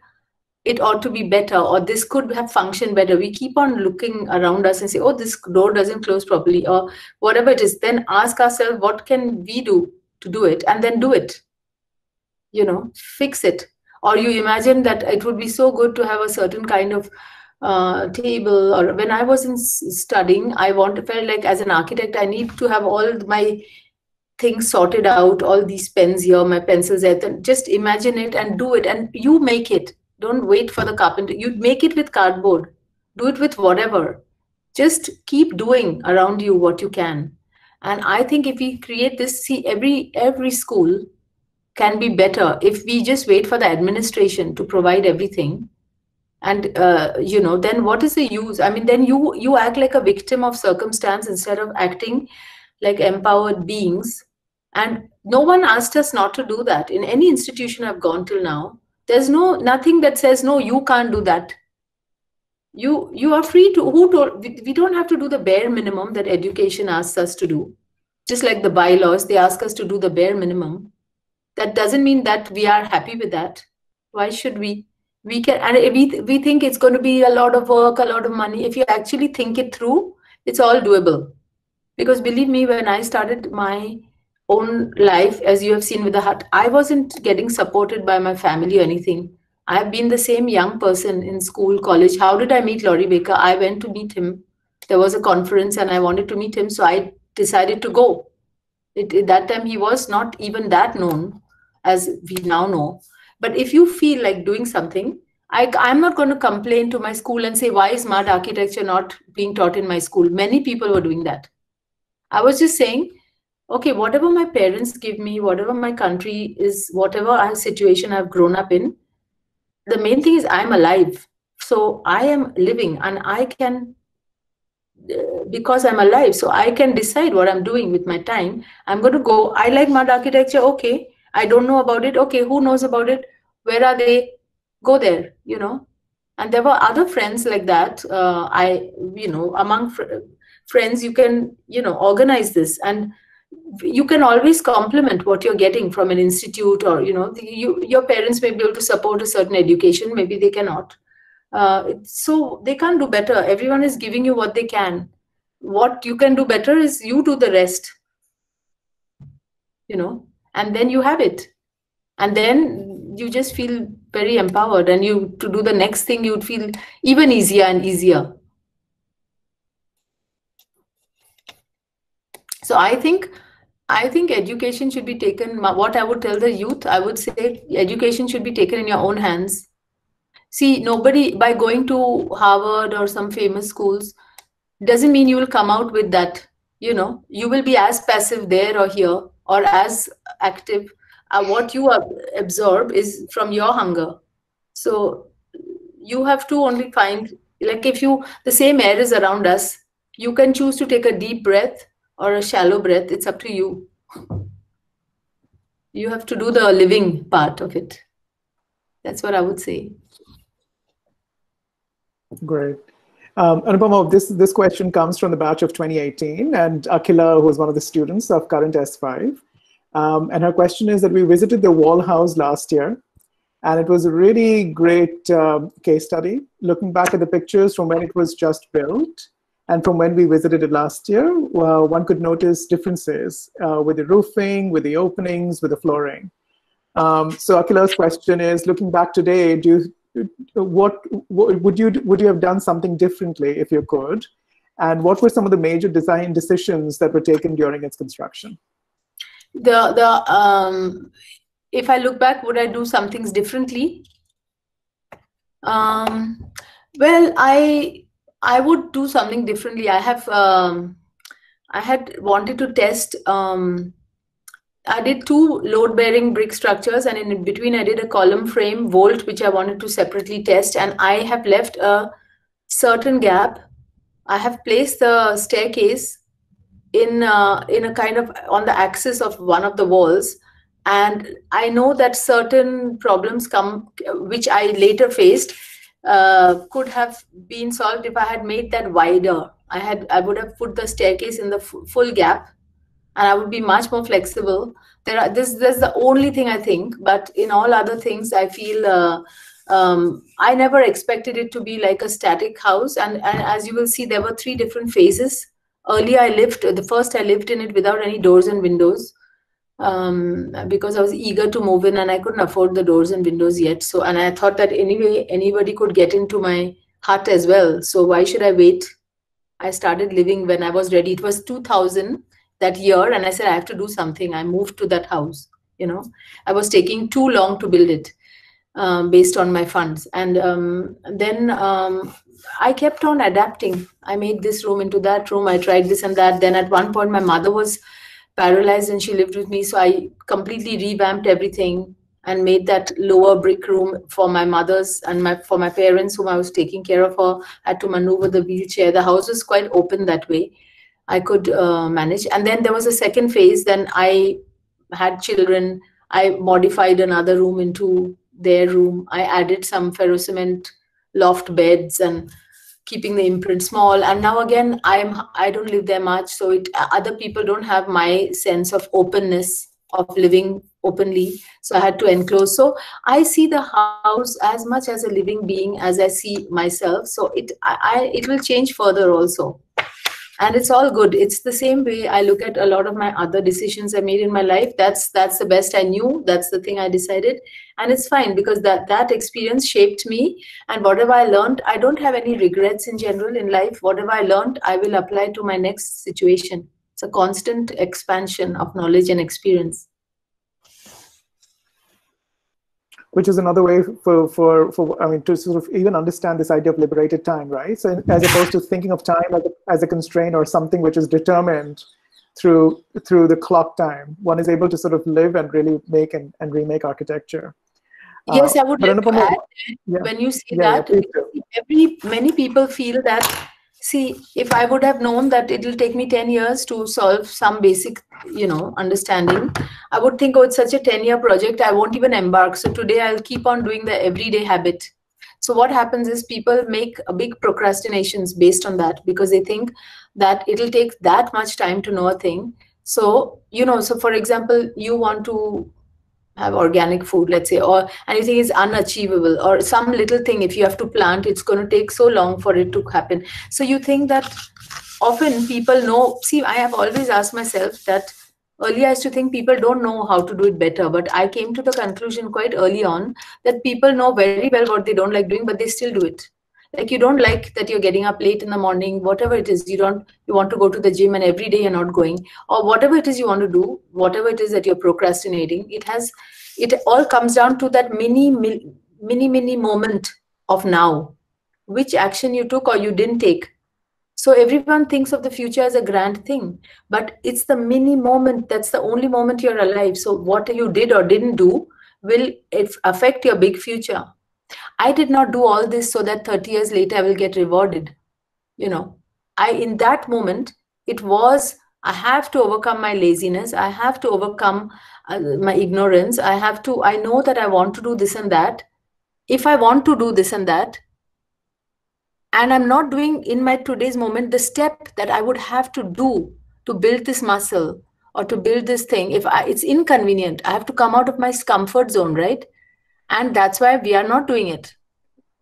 Speaker 3: it ought to be better or this could have functioned better. We keep on looking around us and say oh this door doesn't close properly or whatever it is. Then ask ourselves what can we do to do it? And then do it. You know fix it or you imagine that it would be so good to have a certain kind of uh, table. Or when i was in studying i want to felt like as an architect i need to have all my things sorted out all these pens here my pencils there just imagine it and do it. And you make it. Don't wait for the carpenter. You make it with cardboard. Do it with whatever. Just keep doing around you what you can. And i think if we create this see every every school can be better if we just wait for the administration to provide everything. And uh, you know then what is the use? I mean then you you act like a victim of circumstance instead of acting like empowered beings. And no one asked us not to do that. In any institution i've gone till now there's no nothing that says no you can't do that. You you are free to who told we, we don't have to do the bare minimum that education asks us to do. Just like the bylaws they ask us to do the bare minimum that doesn't mean that we are happy with that why should we we can and we we think it's going to be a lot of work a lot of money if you actually think it through it's all doable because believe me when i started my own life, as you have seen with the hut, I wasn't getting supported by my family or anything. I have been the same young person in school, college. How did I meet Laurie Baker? I went to meet him. There was a conference and I wanted to meet him, so I decided to go. It, at that time, he was not even that known as we now know. But if you feel like doing something, I, I'm not going to complain to my school and say, why is mud architecture not being taught in my school? Many people were doing that. I was just saying, okay, whatever my parents give me, whatever my country is, whatever our situation I've grown up in, the main thing is I'm alive. So I am living and I can, uh, because I'm alive, so I can decide what I'm doing with my time. I'm going to go, I like mud architecture, okay. I don't know about it, okay. Who knows about it? Where are they? Go there, you know. And there were other friends like that. Uh, I, you know, among fr friends, you can, you know, organize this. And you can always complement what you're getting from an institute or you know you, your parents may be able to support a certain education maybe they cannot uh, so they can't do better everyone is giving you what they can what you can do better is you do the rest you know and then you have it and then you just feel very empowered and you to do the next thing you'd feel even easier and easier so i think I think education should be taken. What I would tell the youth, I would say education should be taken in your own hands. See, nobody, by going to Harvard or some famous schools, doesn't mean you will come out with that. You know, you will be as passive there or here or as active. Uh, what you absorb is from your hunger. So you have to only find, like if you, the same air is around us, you can choose to take a deep breath or a shallow breath it's up to you you have to do the living part of it that's what i would say
Speaker 2: great um, Anupama, this, this question comes from the batch of 2018, and Akila, who is one of the students of current S5. Um, and her question is that we visited the Wall House last year, and it was a really great um, case study. Looking back at the pictures from when it was just built, and from when we visited it last year, uh, one could notice differences uh, with the roofing, with the openings, with the flooring. Um, so Akila's question is, looking back today, do you, what, what, would you would you have done something differently if you could? And what were some of the major design decisions that were taken during its construction?
Speaker 3: The the um, if I look back, would I do some things differently? Um, well, I I would do something differently. I have um, I had wanted to test. Um, I did two load-bearing brick structures, and in between, I did a column frame vault, which I wanted to separately test. And I have left a certain gap. I have placed the staircase in uh, in a kind of on the axis of one of the walls, and I know that certain problems come, which I later faced uh, could have been solved if I had made that wider. I had I would have put the staircase in the full gap, and I would be much more flexible. There are this is the only thing I think, but in all other things, I feel. Uh, um, I never expected it to be like a static house, and, and as you will see, there were three different phases. Earlier, I lived the first. I lived in it without any doors and windows um, because I was eager to move in and I couldn't afford the doors and windows yet. So, and I thought that anyway, anybody could get into my hut as well. So why should I wait? I started living when I was ready. It was 2000 that year. And I said, I have to do something. I moved to that house. You know, I was taking too long to build it um, based on my funds. And um, then um, I kept on adapting. I made this room into that room. I tried this and that. Then at one point, my mother was paralyzed and she lived with me. So I completely revamped everything and made that lower brick room for my mother's and my for my parents whom I was taking care of her. I had to maneuver the wheelchair. The house was quite open that way. I could uh, manage. And then there was a second phase. Then I had children. I modified another room into their room. I added some ferrocement loft beds and keeping the imprint small and now again i am i don't live there much so it other people don't have my sense of openness of living openly so i had to enclose so i see the house as much as a living being as i see myself so it i, I it will change further also and it's all good. It's the same way i look at a lot of my other decisions i made in my life. That's that's the best i knew. That's the thing i decided. And it's fine because that that experience shaped me. And whatever i learned i don't have any regrets in general in life. Whatever i learned i will apply to my next situation. It's a constant expansion of knowledge and experience
Speaker 2: which is another way for, for, for, I mean, to sort of even understand this idea of liberated time, right? So as opposed to thinking of time as a, as a constraint or something which is determined through, through the clock time, one is able to sort of live and really make and, and remake architecture.
Speaker 3: Yes, uh, I would like to add, yeah. when you say yeah, that, yeah, every, many people feel that see if i would have known that it will take me 10 years to solve some basic you know understanding i would think oh it's such a 10 year project i won't even embark. So today i'll keep on doing the everyday habit. So what happens is people make a big procrastinations based on that because they think that it'll take that much time to know a thing. So you know so for example you want to have organic food let's say or anything is unachievable or some little thing if you have to plant it's going to take so long for it to happen. So you think that often people know see i have always asked myself that earlier i used to think people don't know how to do it better but i came to the conclusion quite early on that people know very well what they don't like doing but they still do it like you don't like that you're getting up late in the morning whatever it is you don't you want to go to the gym and every day you're not going or whatever it is you want to do whatever it is that you're procrastinating it has it all comes down to that mini mini mini moment of now. Which action you took or you didn't take. So everyone thinks of the future as a grand thing but it's the mini moment that's the only moment you're alive. So what you did or didn't do will affect your big future I did not do all this so that 30 years later I will get rewarded. You know, I, in that moment, it was, I have to overcome my laziness. I have to overcome uh, my ignorance. I have to, I know that I want to do this and that. If I want to do this and that, and I'm not doing in my today's moment the step that I would have to do to build this muscle or to build this thing, if I, it's inconvenient, I have to come out of my comfort zone, right? And that's why we are not doing it.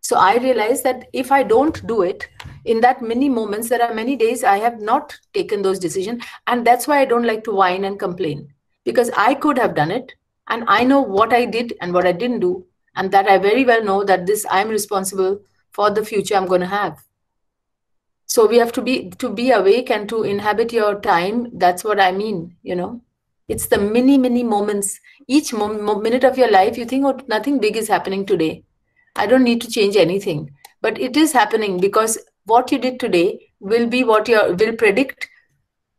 Speaker 3: So i realize that if i don't do it in that many moments there are many days i have not taken those decisions. And that's why i don't like to whine and complain. Because i could have done it. And i know what i did and what i didn't do. And that i very well know that this i'm responsible for the future i'm going to have. So we have to be to be awake and to inhabit your time. That's what i mean you know it's the mini, mini moments. Each mo- minute of your life, you think, oh, nothing big is happening today. I don't need to change anything. But it is happening because what you did today will be what you will predict.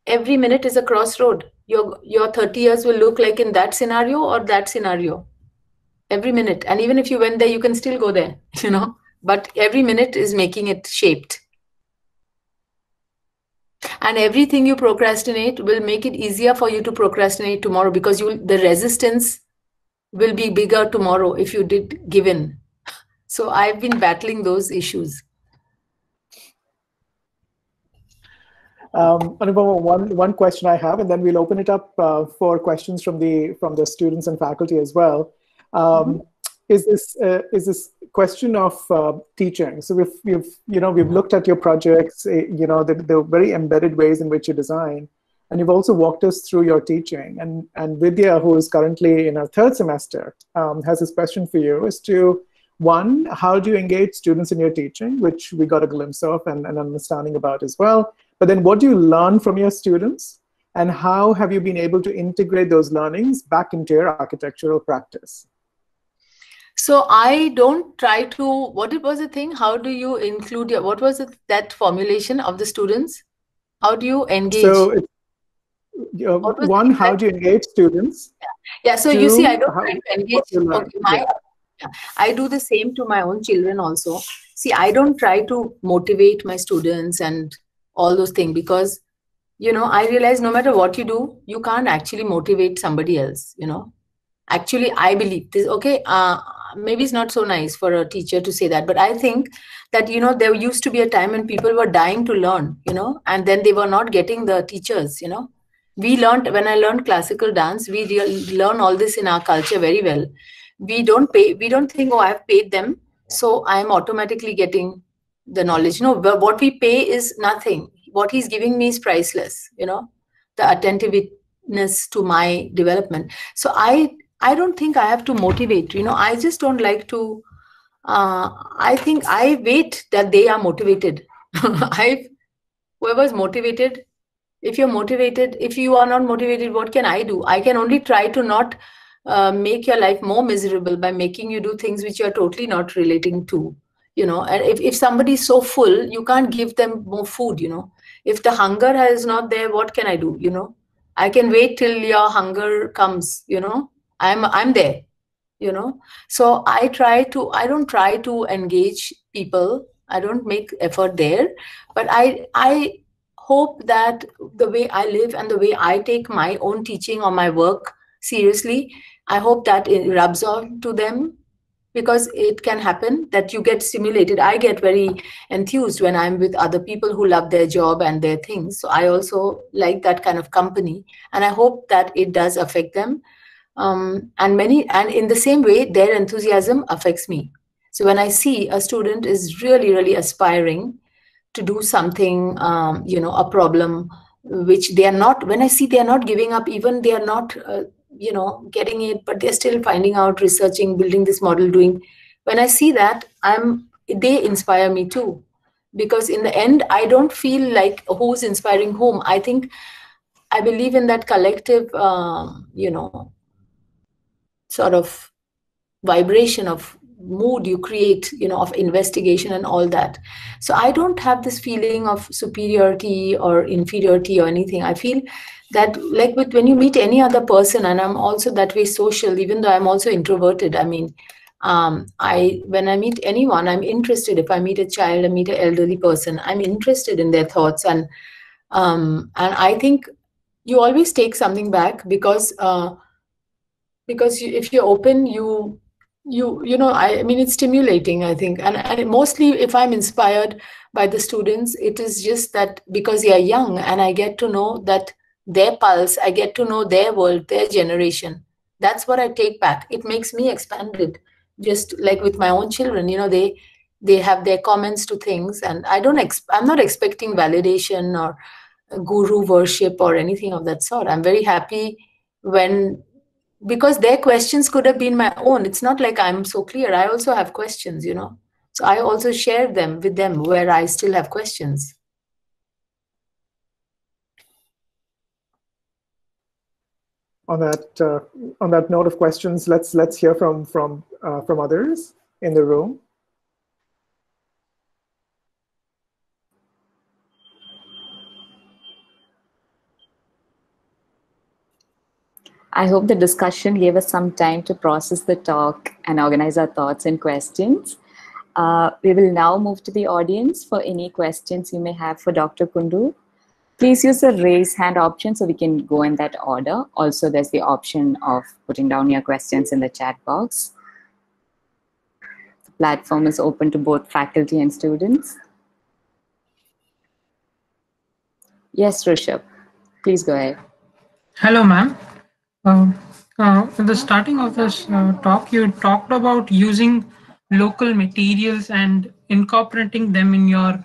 Speaker 3: Every minute is a crossroad. Your your 30 years will look like in that scenario or that scenario. Every minute. And even if you went there, you can still go there, you know. But every minute is making it shaped and everything you procrastinate will make it easier for you to procrastinate tomorrow because you the resistance will be bigger tomorrow if you did give in. So i've been battling those issues.
Speaker 2: Um, Anupama, one, one question I have, and then we'll open it up uh, for questions from the from the students and faculty as well. Um, mm-hmm. is this uh, is this question of uh, teaching. So we've we've you know we've looked at your projects, uh, you know the, the very embedded ways in which you design, and you've also walked us through your teaching. And and Vidya, who is currently in her third semester, um, has this question for you: as to one, how do you engage students in your teaching, which we got a glimpse of and an understanding about as well. But then, what do you learn from your students? And how have you been able to integrate those learnings back into your architectural practice?
Speaker 3: So I don't try to. What it was the thing? How do you include your? What was it, that formulation of the students? How do you engage?
Speaker 2: So it's, uh, one, how do you engage students?
Speaker 3: Yeah. yeah so Two, you see, I don't try to engage. Okay, my, yeah. I do the same to my own children also. See, I don't try to motivate my students and all those things because you know i realize no matter what you do you can't actually motivate somebody else you know actually i believe this okay uh, maybe it's not so nice for a teacher to say that but i think that you know there used to be a time when people were dying to learn you know and then they were not getting the teachers you know. We learned when i learned classical dance we learn all this in our culture very well. We don't pay we don't think oh i've paid them so i am automatically getting the knowledge. No what we pay is nothing. What he's giving me is priceless you know the attentiveness to my development. So i i don't think i have to motivate you know i just don't like to uh, i think i wait that they are motivated. I whoever's motivated if you're motivated if you are not motivated what can i do? I can only try to not uh, make your life more miserable by making you do things which you're totally not relating to you know. And if, if somebody is so full you can't give them more food you know. If the hunger is not there what can i do you know? I can wait till your hunger comes you know i'm i'm there you know. So i try to i don't try to engage people. I don't make effort there. But i i hope that the way i live and the way i take my own teaching or my work seriously i hope that it rubs on to them because it can happen that you get stimulated. I get very enthused when i'm with other people who love their job and their things. So i also like that kind of company. And i hope that it does affect them um, and many and in the same way their enthusiasm affects me. So when i see a student is really really aspiring to do something um, you know a problem which they are not when i see they are not giving up even they are not uh, you know getting it but they're still finding out researching building this model doing when i see that i'm they inspire me too. Because in the end i don't feel like who's inspiring whom. I think i believe in that collective um, you know sort of vibration of mood you create you know of investigation and all that. So i don't have this feeling of superiority or inferiority or anything. I feel that like with when you meet any other person and i'm also that way social even though i'm also introverted i mean um, i when i meet anyone i'm interested. If i meet a child i meet an elderly person i'm interested in their thoughts. And um, and i think you always take something back because uh, because you, if you're open you you you know I, I mean it's stimulating i think. And, and mostly if i'm inspired by the students it is just that because they are young and i get to know that their pulse i get to know their world their generation. That's what i take back. It makes me expanded. Just like with my own children you know they they have their comments to things and i don't ex- i'm not expecting validation or guru worship or anything of that sort. I'm very happy when because their questions could have been my own. It's not like i'm so clear. I also have questions you know. So i also share them with them where i still have questions.
Speaker 2: On that uh, on that note of questions let's let's hear from from uh, from others in the room
Speaker 4: I hope the discussion gave us some time to process the talk and organize our thoughts and questions. Uh, we will now move to the audience for any questions you may have for Dr. Kundoo. Please use the raise hand option so we can go in that order. Also, there's the option of putting down your questions in the chat box. The platform is open to both faculty and students. Yes, Rishabh, please go ahead.
Speaker 5: Hello, ma'am. Uh, uh, the starting of this uh, talk, you talked about using local materials and incorporating them in your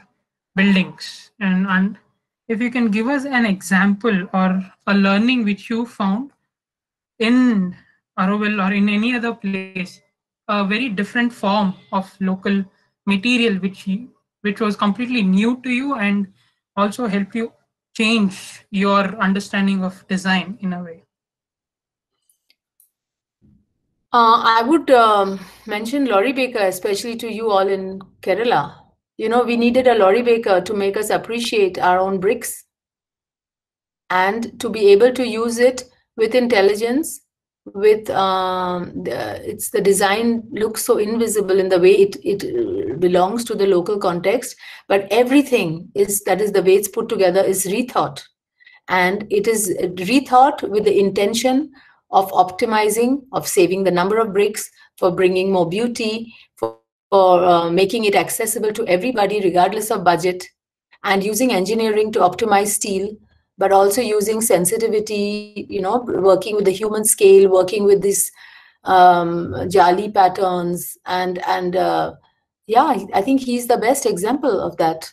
Speaker 5: buildings. And, and if you can give us an example or a learning which you found in Auroville or in any other place, a very different form of local material which which was completely new to you and also help you change your understanding of design in a way.
Speaker 3: Uh, I would um, mention Laurie Baker, especially to you all in Kerala. You know, we needed a Laurie Baker to make us appreciate our own bricks and to be able to use it with intelligence. With um, the, it's the design looks so invisible in the way it it belongs to the local context, but everything is that is the way it's put together is rethought, and it is rethought with the intention of optimizing, of saving the number of bricks, for bringing more beauty, for, for uh, making it accessible to everybody regardless of budget, and using engineering to optimize steel, but also using sensitivity, you know, working with the human scale, working with these um, jali patterns, and and uh, yeah, I think he's the best example of that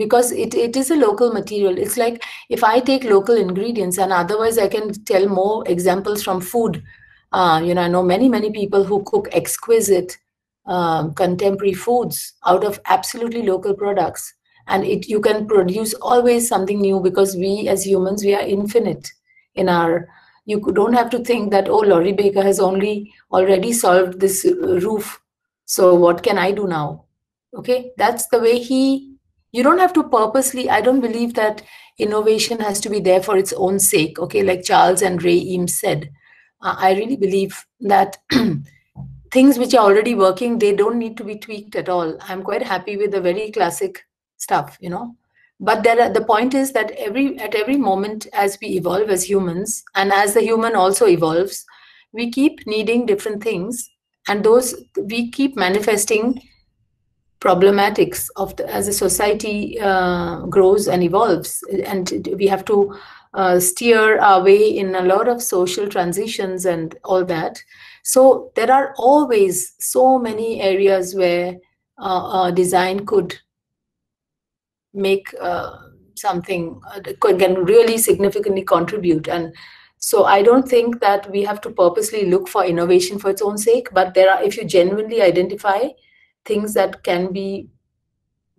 Speaker 3: because it, it is a local material. It's like if I take local ingredients and otherwise I can tell more examples from food. Uh, you know, I know many, many people who cook exquisite um, contemporary foods out of absolutely local products. And it you can produce always something new because we as humans, we are infinite in our, you don't have to think that, oh, Laurie Baker has only already solved this roof. So what can I do now? Okay, that's the way he you don't have to purposely i don't believe that innovation has to be there for its own sake okay like charles and ray eames said. Uh, i really believe that things which are already working they don't need to be tweaked at all. I'm quite happy with the very classic stuff you know. But there are, the point is that every at every moment as we evolve as humans and as the human also evolves we keep needing different things and those we keep manifesting problematics of the, as a society uh, grows and evolves. And we have to uh, steer our way in a lot of social transitions and all that. So there are always so many areas where uh, design could make uh, something uh, can really significantly contribute. And so i don't think that we have to purposely look for innovation for its own sake but there are if you genuinely identify things that can be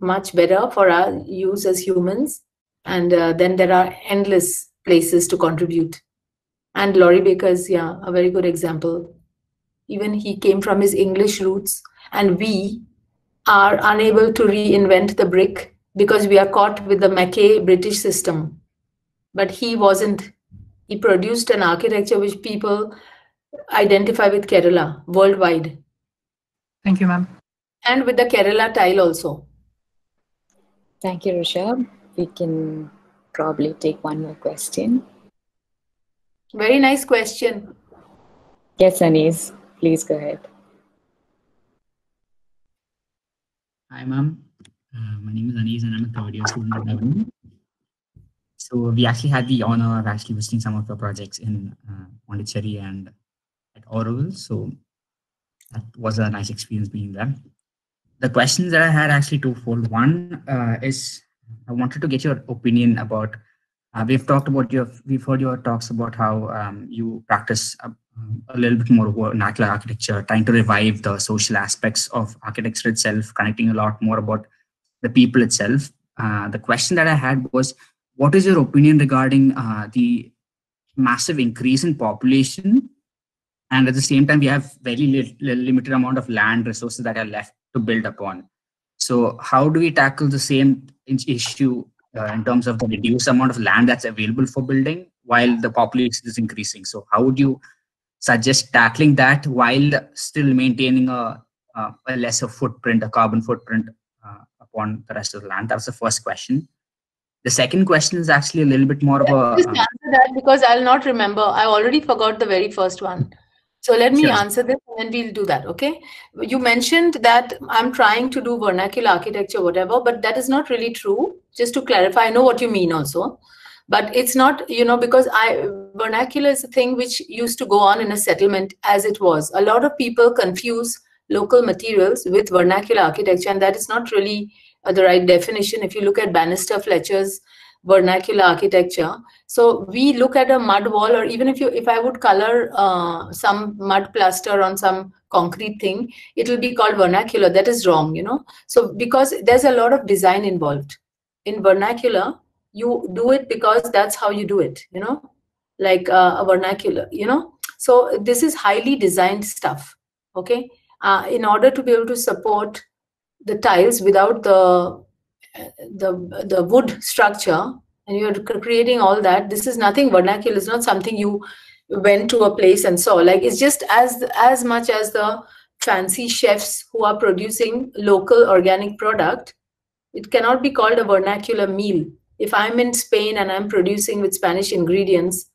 Speaker 3: much better for our use as humans. And uh, then there are endless places to contribute. And Laurie Baker is, yeah, a very good example. Even he came from his English roots, and we are unable to reinvent the brick because we are caught with the Mackay British system. But he wasn't. He produced an architecture which people identify with Kerala worldwide.
Speaker 5: Thank you, ma'am
Speaker 3: and with the Kerala tile also.
Speaker 4: Thank you, Rishabh. We can probably take one more question.
Speaker 3: Very nice question.
Speaker 4: Yes, Anis, please go ahead.
Speaker 6: Hi, ma'am. Uh, my name is Anis and I'm a third year student at Avani. So we actually had the honor of actually visiting some of the projects in uh, Pondicherry and at Auroville. So that was a nice experience being there the questions that I had actually twofold. One uh, is I wanted to get your opinion about. Uh, we've talked about your, we've heard your talks about how um, you practice a, a, little bit more vernacular architecture, trying to revive the social aspects of architecture itself, connecting a lot more about the people itself. Uh, the question that I had was, what is your opinion regarding uh, the massive increase in population and at the same time we have very li- limited amount of land resources that are left to build upon. So how do we tackle the same issue uh, in terms of the reduced amount of land that's available for building while the population is increasing? So how would you suggest tackling that while still maintaining a, a, a lesser footprint, a carbon footprint uh, upon the rest of the land? That's the first question. The second question is actually a little bit more of a.
Speaker 3: Just answer that because I'll not remember. I already forgot the very first one. So let me sure. answer this and then we'll do that. Okay. You mentioned that I'm trying to do vernacular architecture, whatever, but that is not really true. Just to clarify, I know what you mean also. But it's not, you know, because I vernacular is a thing which used to go on in a settlement as it was. A lot of people confuse local materials with vernacular architecture, and that is not really uh, the right definition. If you look at Banister Fletcher's vernacular architecture. So we look at a mud wall or even if you if i would color uh, some mud plaster on some concrete thing it will be called vernacular. That is wrong you know. So because there's a lot of design involved. In vernacular you do it because that's how you do it you know. Like uh, a vernacular you know. So this is highly designed stuff okay? Uh, in order to be able to support the tiles without the the the wood structure and you're creating all that this is nothing vernacular it's not something you went to a place and saw. Like it's just as as much as the fancy chefs who are producing local organic product it cannot be called a vernacular meal. If i'm in spain and i'm producing with spanish ingredients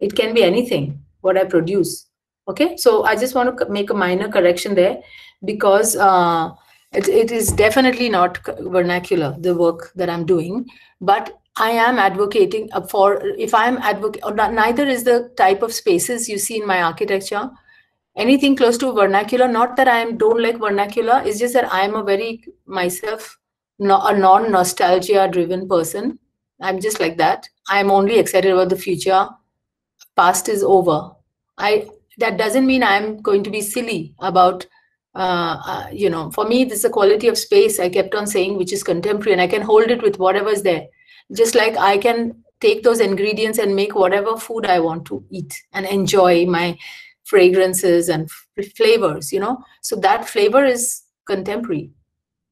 Speaker 3: it can be anything what i produce. Okay? So i just want to make a minor correction there because uh, it, it is definitely not vernacular, the work that I'm doing, but I am advocating uh, for, if I'm advocate, neither is the type of spaces you see in my architecture anything close to vernacular. Not that i am don't like vernacular, it's just that I'm a very myself a non-nostalgia driven person. I'm just like that. I'm only excited about the future. Past is over. I that doesn't mean I'm going to be silly about uh, uh, you know, for me, this is a quality of space I kept on saying, which is contemporary, and I can hold it with whatever's there. Just like I can take those ingredients and make whatever food I want to eat and enjoy my fragrances and flavors, you know. So that flavor is contemporary.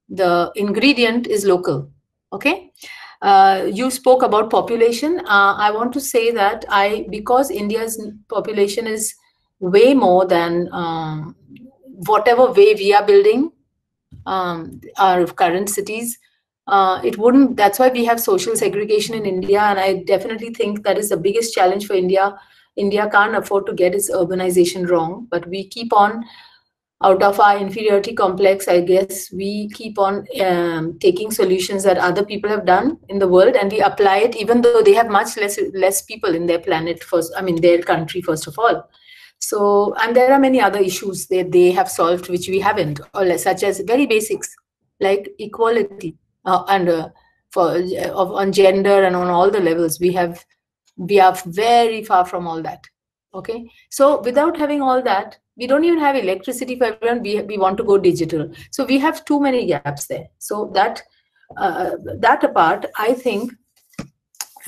Speaker 3: The ingredient is local. Okay. Uh, you spoke about population. Uh, I want to say that I, because India's population is way more than um, whatever way we are building um, our current cities, uh, it wouldn't. That's why we have social segregation in India, and I definitely think that is the biggest challenge for India. India can't afford to get its urbanization wrong, but we keep on out of our inferiority complex, I guess we keep on um, taking solutions that other people have done in the world and we apply it, even though they have much less less people in their planet first, I mean, their country, first of all. So, and there are many other issues that they have solved which we haven't, or such as very basics like equality uh, and uh, for uh, on gender and on all the levels. We have we are very far from all that. Okay, so without having all that, we don't even have electricity for everyone. We we want to go digital, so we have too many gaps there. So that uh, that apart, I think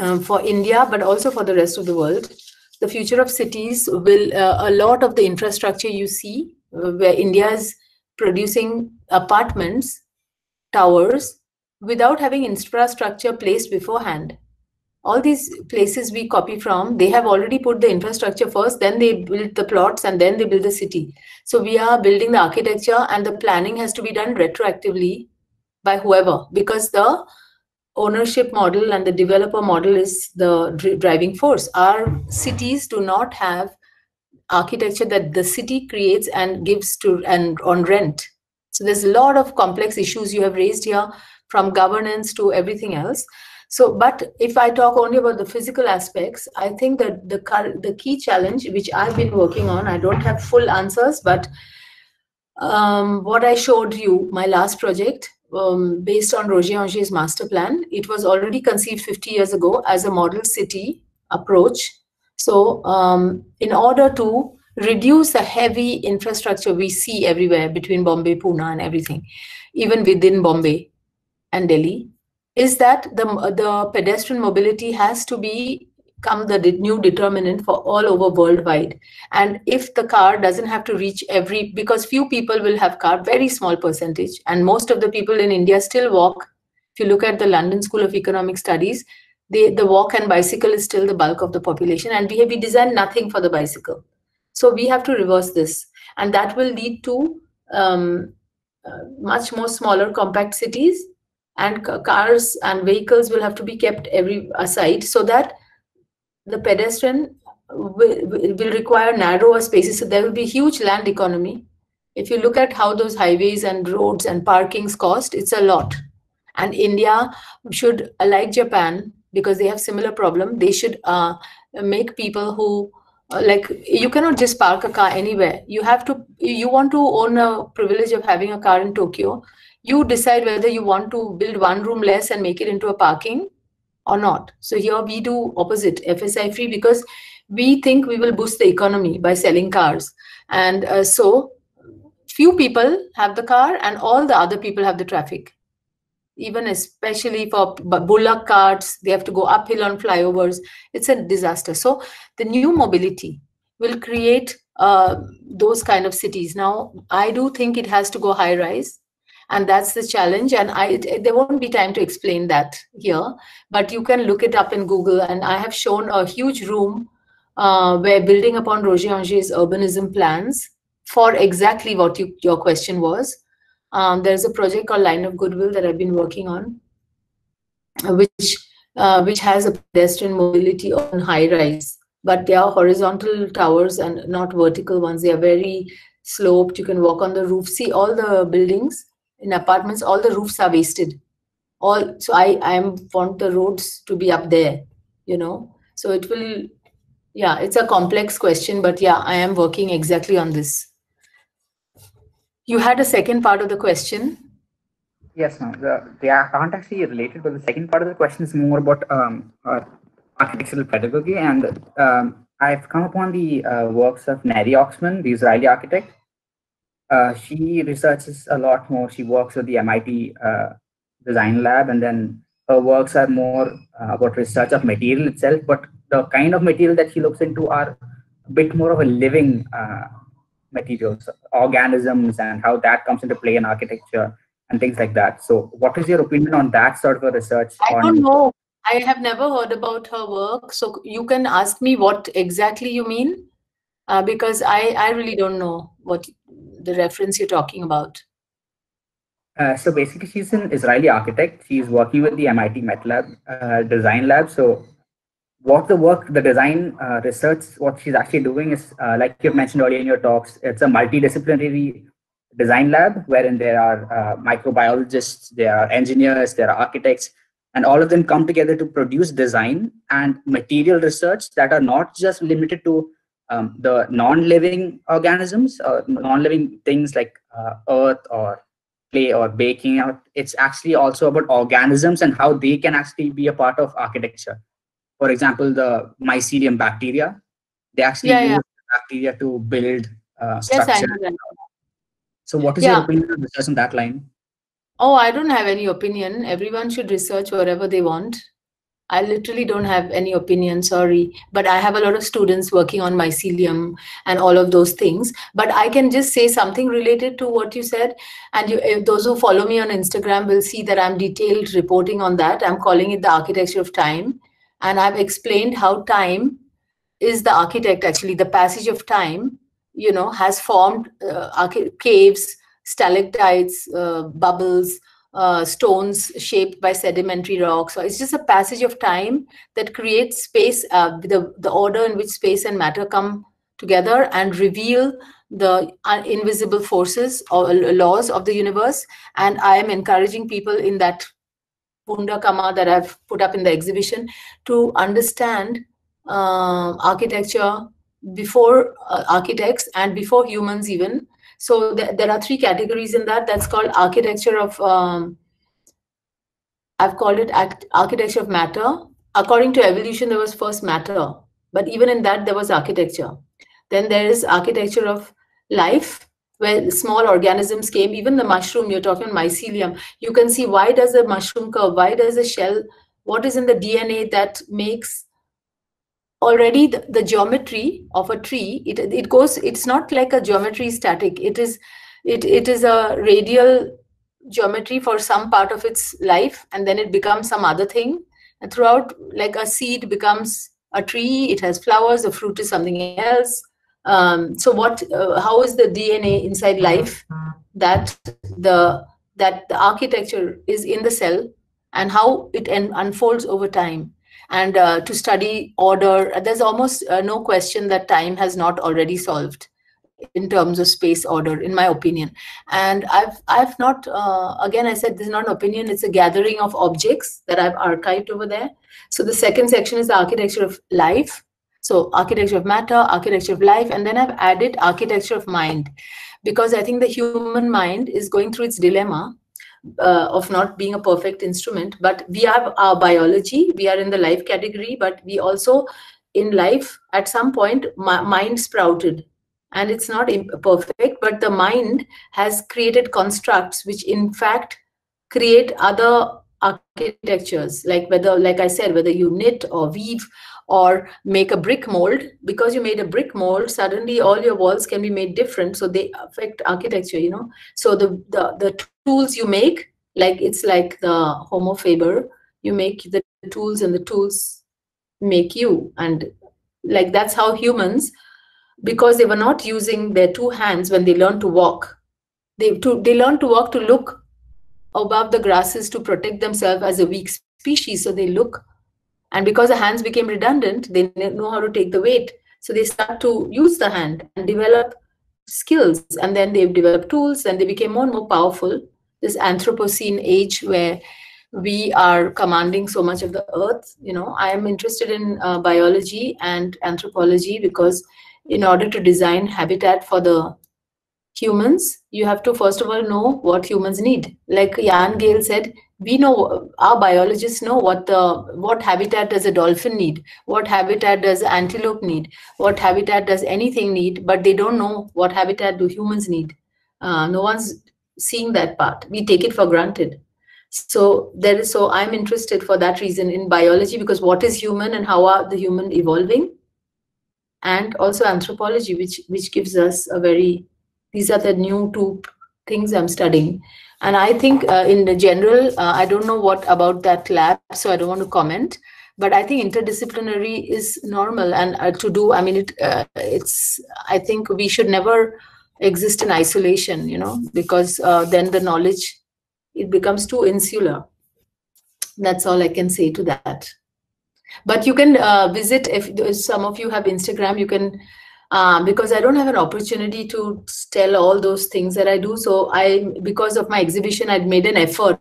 Speaker 3: um, for India, but also for the rest of the world, the future of cities will uh, a lot of the infrastructure you see uh, where india is producing apartments towers without having infrastructure placed beforehand. All these places we copy from they have already put the infrastructure first then they build the plots and then they build the city. So we are building the architecture and the planning has to be done retroactively by whoever because the ownership model and the developer model is the driving force. Our cities do not have architecture that the city creates and gives to and on rent. So there's a lot of complex issues you have raised here from governance to everything else. So, but if I talk only about the physical aspects, I think that the the key challenge which I've been working on, I don't have full answers, but um, what I showed you, my last project, um, based on Roger Anger's master plan. It was already conceived 50 years ago as a model city approach. So um, in order to reduce the heavy infrastructure we see everywhere between Bombay, Pune and everything, even within Bombay and Delhi, is that the, the pedestrian mobility has to be become the new determinant for all over worldwide. And if the car doesn't have to reach every because few people will have car very small percentage and most of the people in india still walk. If you look at the london school of economic studies they, the walk and bicycle is still the bulk of the population and we have we designed nothing for the bicycle. So we have to reverse this and that will lead to um, uh, much more smaller compact cities and cars and vehicles will have to be kept every aside so that the pedestrian will, will require narrower spaces. So there will be huge land economy. If you look at how those highways and roads and parkings cost, it's a lot. And India should, like Japan, because they have similar problem, they should uh, make people who uh, like you cannot just park a car anywhere. You have to. You want to own a privilege of having a car in Tokyo. You decide whether you want to build one room less and make it into a parking, or not. So here we do opposite FSI free because we think we will boost the economy by selling cars. And uh, so few people have the car and all the other people have the traffic. Even especially for bullock carts, they have to go uphill on flyovers. It's a disaster. So the new mobility will create uh, those kind of cities. Now, I do think it has to go high rise and that's the challenge. And i there won't be time to explain that here but you can look it up in google. And i have shown a huge room uh, where building upon roger anger's urbanism plans for exactly what you, your question was. Um, there's a project called line of goodwill that i've been working on which uh, which has a pedestrian mobility on high rise but they are horizontal towers and not vertical ones. They are very sloped. You can walk on the roof. See all the buildings in apartments all the roofs are wasted all so i i am want the roads to be up there you know so it will yeah it's a complex question but yeah i am working exactly on this you had a second part of the question
Speaker 6: Yes, no, the, they aren't actually related, but the second part of the question is more about um, uh, architectural pedagogy. And um, I've come upon the uh, works of Neri Oxman, the Israeli architect. Uh, she researches a lot more. She works with the MIT uh, Design Lab, and then her works are more uh, about research of material itself. But the kind of material that she looks into are a bit more of a living uh, materials, organisms, and how that comes into play in architecture and things like that. So, what is your opinion on that sort of a research?
Speaker 3: I don't know. I have never heard about her work. So, you can ask me what exactly you mean, uh, because I, I really don't know what the reference you're talking about.
Speaker 6: Uh, so basically, she's an Israeli architect. She's working with the MIT Media Lab uh, design lab. So what the work, the design uh, research, what she's actually doing is, uh, like you've mentioned earlier in your talks, it's a multidisciplinary design lab wherein there are uh, microbiologists, there are engineers, there are architects, and all of them come together to produce design and material research that are not just limited to um, the non-living organisms or non-living things like uh, earth or clay or baking out. It's actually also about organisms and how they can actually be a part of architecture. For example, the mycelium bacteria, they actually
Speaker 3: Yeah,
Speaker 6: use
Speaker 3: yeah.
Speaker 6: bacteria to build uh, structure.
Speaker 3: that.
Speaker 6: So, what is
Speaker 3: Yeah.
Speaker 6: your opinion on research on that line?
Speaker 3: Oh, I don't have any opinion. Everyone should research whatever they want. I literally don't have any opinion, sorry. But I have a lot of students working on mycelium and all of those things. But I can just say something related to what you said. And you, those who follow me on Instagram will see that I'm detailed reporting on that. I'm calling it the architecture of time. And I've explained how time is the architect, actually, the passage of time, you know, has formed uh, caves, stalactites, uh, bubbles, uh, stones shaped by sedimentary rocks. So it's just a passage of time that creates space, uh, the, the order in which space and matter come together and reveal the invisible forces or laws of the universe. And I am encouraging people in that Wunderkammer that I've put up in the exhibition to understand uh, architecture before uh, architects and before humans even so th- there are three categories in that. That's called architecture of um, i've called it architecture of matter. According to evolution there was first matter but even in that there was architecture. Then there is architecture of life where small organisms came even the mushroom you're talking mycelium. You can see why does the mushroom curve? Why does a shell what is in the dna that makes already the, the geometry of a tree it, it goes it's not like a geometry static. It is it, it is a radial geometry for some part of its life and then it becomes some other thing. And throughout like a seed becomes a tree it has flowers the fruit is something else. Um, so what uh, how is the dna inside life that the that the architecture is in the cell and how it en- unfolds over time and uh, to study order there's almost uh, no question that time has not already solved in terms of space order in my opinion. And i've i've not uh, again i said this is not an opinion it's a gathering of objects that i've archived over there. So the second section is the architecture of life. So architecture of matter architecture of life and then i've added architecture of mind. Because i think the human mind is going through its dilemma uh, of not being a perfect instrument but we have our biology we are in the life category but we also in life at some point mi- mind sprouted. And it's not perfect but the mind has created constructs which in fact create other architectures like whether like i said whether you knit or weave or make a brick mold. Because you made a brick mold suddenly all your walls can be made different. So they affect architecture you know. So the the, the tools you make like it's like the homo faber. You make the tools and the tools make you. And like that's how humans because they were not using their two hands when they learned to walk. They to they learned to walk to look above the grasses to protect themselves as a weak species. So they look and because the hands became redundant they didn't know how to take the weight. So they start to use the hand and develop skills. And then they've developed tools and they became more and more powerful. This anthropocene age where we are commanding so much of the earth you know i am interested in uh, biology and anthropology because in order to design habitat for the humans, you have to first of all know what humans need. Like Jan Gehl said, we know our biologists know what the what habitat does a dolphin need, what habitat does antelope need, what habitat does anything need, but they don't know what habitat do humans need. Uh, no one's seeing that part. We take it for granted. So there is so I'm interested for that reason in biology because what is human and how are the human evolving, and also anthropology, which which gives us a very these are the new two things I'm studying. And I think uh, in the general, uh, I don't know what about that lab, so I don't want to comment. But I think interdisciplinary is normal and uh, to do. I mean, it uh, it's. I think we should never exist in isolation, you know, because uh, then the knowledge it becomes too insular. That's all I can say to that. But you can uh, visit if some of you have Instagram. You can um, because I don't have an opportunity to tell all those things that I do. So I, because of my exhibition, I'd made an effort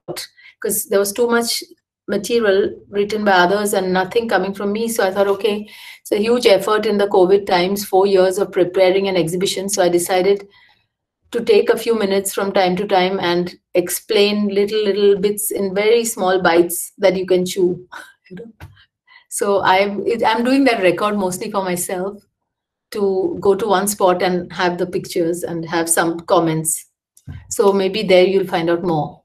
Speaker 3: because there was too much material written by others and nothing coming from me. So I thought, okay, it's a huge effort in the COVID times, four years of preparing an exhibition. So I decided to take a few minutes from time to time and explain little little bits in very small bites that you can chew. so I'm I'm doing that record mostly for myself to go to one spot and have the pictures and have some comments. So maybe there you'll find out more.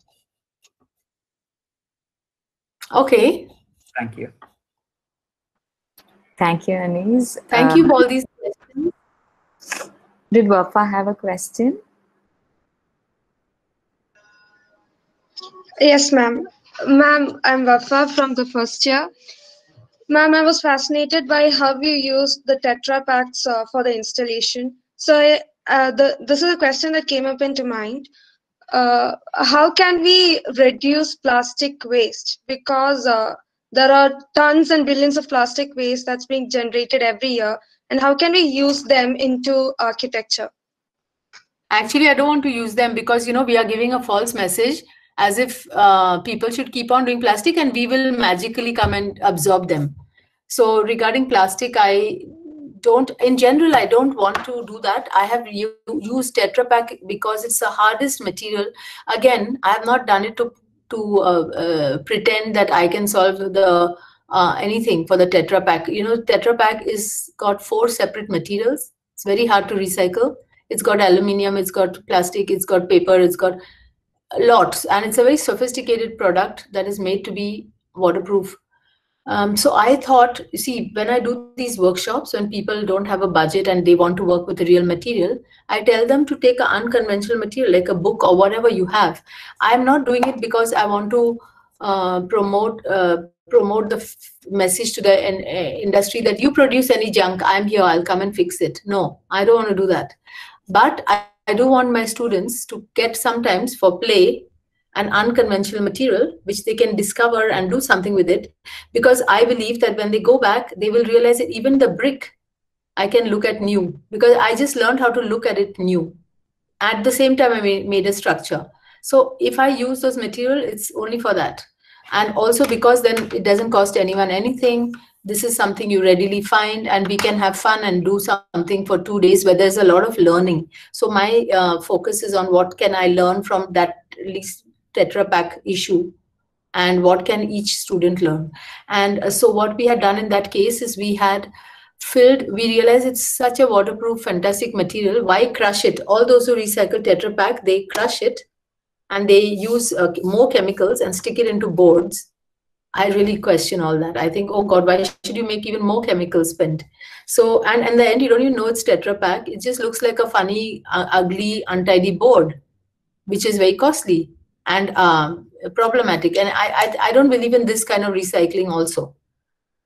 Speaker 3: Okay.
Speaker 6: Thank you.
Speaker 4: Thank you, Anise.
Speaker 3: Thank you um, for all these questions.
Speaker 4: Did Wafa have a question?
Speaker 7: Yes, ma'am. Ma'am, I'm Wafa from the first year. Ma'am, I was fascinated by how you used the Tetra Paks uh, for the installation. So, uh, the, this is a question that came up into mind. Uh, how can we reduce plastic waste? Because uh, there are tons and billions of plastic waste that's being generated every year. And how can we use them into architecture?
Speaker 3: Actually, I don't want to use them because, you know, we are giving a false message as if uh, people should keep on doing plastic and we will magically come and absorb them. So regarding plastic, I don't, in general, I don't want to do that. I have used Tetra Pak because it's the hardest material. Again, I have not done it to, to uh, uh, pretend that I can solve the uh, anything for the Tetra Pak. You know, Tetra Pak is got four separate materials. It's very hard to recycle. It's got aluminium, it's got plastic, it's got paper, it's got lots and it's a very sophisticated product that is made to be waterproof. Um, so i thought you see when i do these workshops when people don't have a budget and they want to work with the real material i tell them to take an unconventional material like a book or whatever you have. I'm not doing it because i want to uh, promote uh, promote the message to the in, uh, industry that you produce any junk i'm here i'll come and fix it. No i don't want to do that. But I, I do want my students to get sometimes for play an unconventional material which they can discover and do something with it. Because i believe that when they go back they will realize that even the brick i can look at new. Because i just learned how to look at it new. At the same time i made a structure. So if i use those material it's only for that. And also because then it doesn't cost anyone anything this is something you readily find and we can have fun and do something for two days where there's a lot of learning. So my uh, focus is on what can i learn from that least tetra pak issue and what can each student learn. And uh, so what we had done in that case is we had filled we realized it's such a waterproof fantastic material. Why crush it? All those who recycle tetra pak they crush it and they use uh, more chemicals and stick it into boards I really question all that. I think, oh God, why should you make even more chemical spent? So, and in the end, you don't even know it's Tetra Pak. It just looks like a funny, uh, ugly, untidy board, which is very costly and um, problematic. And I, I, I don't believe in this kind of recycling also.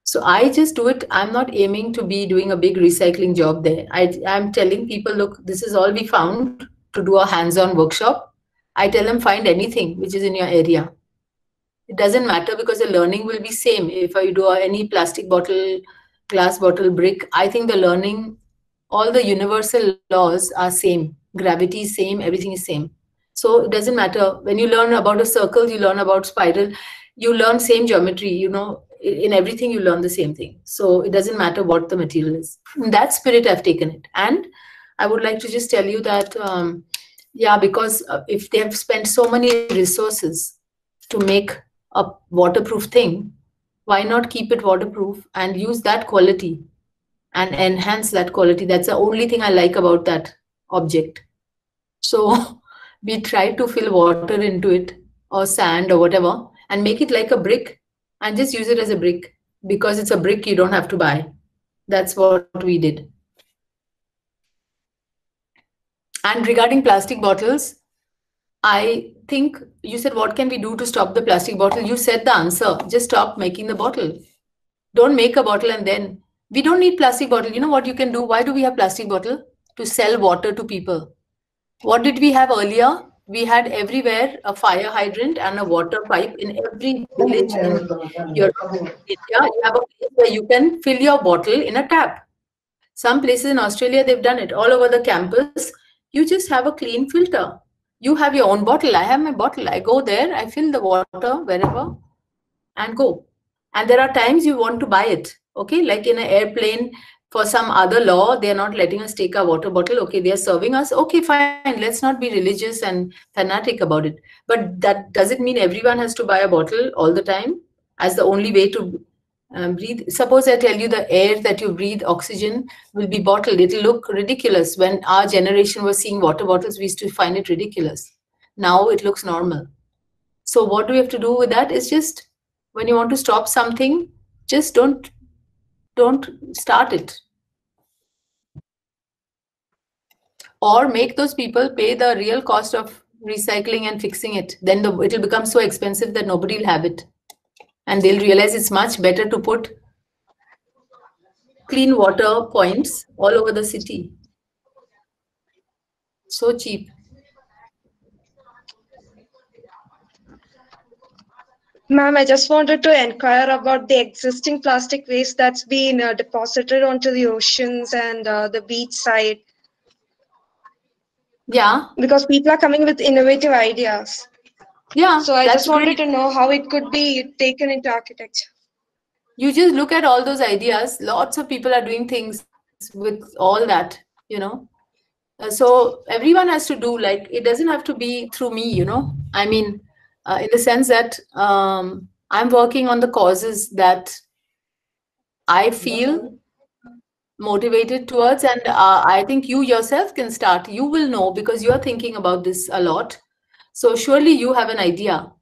Speaker 3: So I just do it. I'm not aiming to be doing a big recycling job there. I, I'm telling people, look, this is all we found to do a hands-on workshop. I tell them find anything which is in your area it doesn't matter because the learning will be same. If i do any plastic bottle glass bottle brick i think the learning all the universal laws are same. Gravity is same everything is same. So it doesn't matter. When you learn about a circle you learn about spiral you learn same geometry you know in everything you learn the same thing. So it doesn't matter what the material is. In that spirit i've taken it. And I would like to just tell you that, um, yeah, because uh, if they have spent so many resources to make a waterproof thing, why not keep it waterproof and use that quality and enhance that quality? That's the only thing I like about that object. So we try to fill water into it or sand or whatever and make it like a brick and just use it as a brick because it's a brick you don't have to buy. That's what we did. And regarding plastic bottles, I think you said, what can we do to stop the plastic bottle? You said the answer. Just stop making the bottle. Don't make a bottle and then we don't need plastic bottle. You know what you can do? Why do we have plastic bottle? To sell water to people. What did we have earlier? We had everywhere a fire hydrant and a water pipe in every village in. India, you have a place where you can fill your bottle in a tap. Some places in Australia, they've done it all over the campus. You just have a clean filter you have your own bottle. I have my bottle. I go there i fill the water wherever and go. And there are times you want to buy it okay? Like in an airplane for some other law they're not letting us take a water bottle. Okay they're serving us. Okay fine. Let's not be religious and fanatic about it. But that doesn't mean everyone has to buy a bottle all the time as the only way to um, breathe. Suppose I tell you the air that you breathe, oxygen, will be bottled. It'll look ridiculous. When our generation was seeing water bottles, we used to find it ridiculous. Now it looks normal. So what do we have to do with that? Is just when you want to stop something, just don't don't start it. Or make those people pay the real cost of recycling and fixing it. Then the, it'll become so expensive that nobody will have it and they'll realize it's much better to put clean water points all over the city. So cheap.
Speaker 7: Ma'am, I just wanted to inquire about the existing plastic waste that's been uh, deposited onto the oceans and uh, the beach side.
Speaker 3: Yeah.
Speaker 7: Because people are coming with innovative ideas.
Speaker 3: Yeah.
Speaker 7: So I just wanted
Speaker 3: great.
Speaker 7: to know how it could be taken into architecture.
Speaker 3: You just look at all those ideas. Lots of people are doing things with all that, you know. Uh, so everyone has to do like it doesn't have to be through me, you know. I mean, uh, in the sense that um, I'm working on the causes that I feel motivated towards, and uh, I think you yourself can start. You will know because you're thinking about this a lot. So surely you have an idea.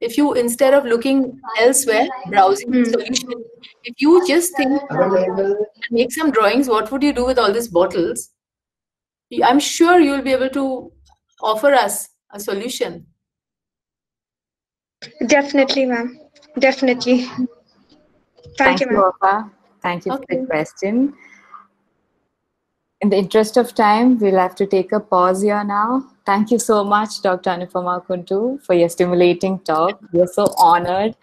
Speaker 3: If you instead of looking elsewhere, hmm. browsing the hmm. solution, if you just think make some drawings, what would you do with all these bottles? I'm sure you will be able to offer us a solution.
Speaker 7: Definitely, ma'am. Definitely. Thank, you, ma'am.
Speaker 4: Wafa. Thank you for the question. In the interest of time, we'll have to take a pause here now. Thank you so much, Dr. Anupama Kundoo, for your stimulating talk. We're so honored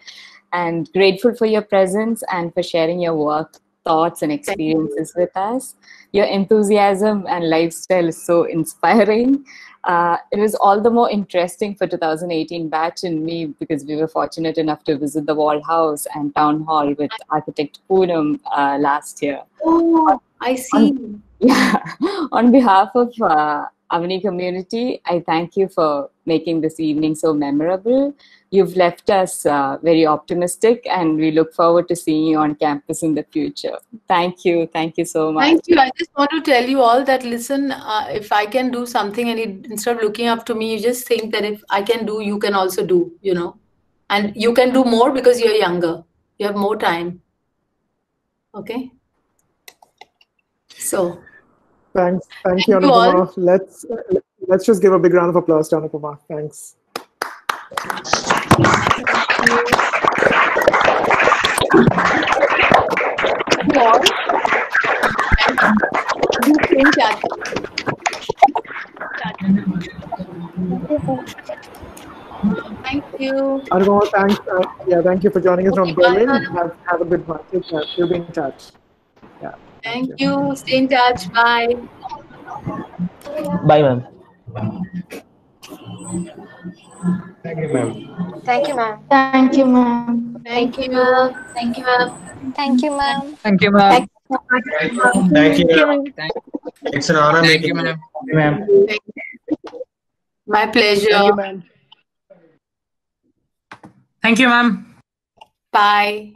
Speaker 4: and grateful for your presence and for sharing your work, thoughts, and experiences with us. Your enthusiasm and lifestyle is so inspiring. Uh, it was all the more interesting for 2018 batch and me because we were fortunate enough to visit the Wall House and Town Hall with architect Poonam uh, last year.
Speaker 3: Oh, I see.
Speaker 4: Yeah. On behalf of uh, Avani community, I thank you for making this evening so memorable. You've left us uh, very optimistic, and we look forward to seeing you on campus in the future. Thank you. Thank you so much.
Speaker 3: Thank you. I just want to tell you all that listen, uh, if I can do something and it, instead of looking up to me, you just think that if I can do, you can also do, you know. And you can do more because you're younger. You have more time. Okay. So,
Speaker 2: Thanks. Thank,
Speaker 3: Thank
Speaker 2: you,
Speaker 3: you.
Speaker 2: Anupama. Let's let's just give a big round of applause to Anupama. Thanks.
Speaker 3: you all. And you think that. Thank you.
Speaker 2: Anupama, thanks. Uh, yeah, thank you for joining us from
Speaker 3: Okay, bye,
Speaker 2: Berlin. Have, have a good one. Take care. We'll be in touch. Yeah.
Speaker 3: Thank you. Stay in touch. Bye.
Speaker 8: Bye, ma'am.
Speaker 7: Thank you, ma'am.
Speaker 9: Thank you, ma'am.
Speaker 3: Thank you. Ma'am.
Speaker 9: Thank you, ma'am. Thank you, ma'am.
Speaker 10: Thank you, ma'am.
Speaker 9: Thank you.
Speaker 8: It's an honor
Speaker 10: Thank you,
Speaker 8: meeting.
Speaker 10: ma'am.
Speaker 8: Thank you.
Speaker 10: Ma'am.
Speaker 3: My pleasure.
Speaker 10: Thank you, ma'am.
Speaker 5: Thank you, ma'am.
Speaker 3: Bye.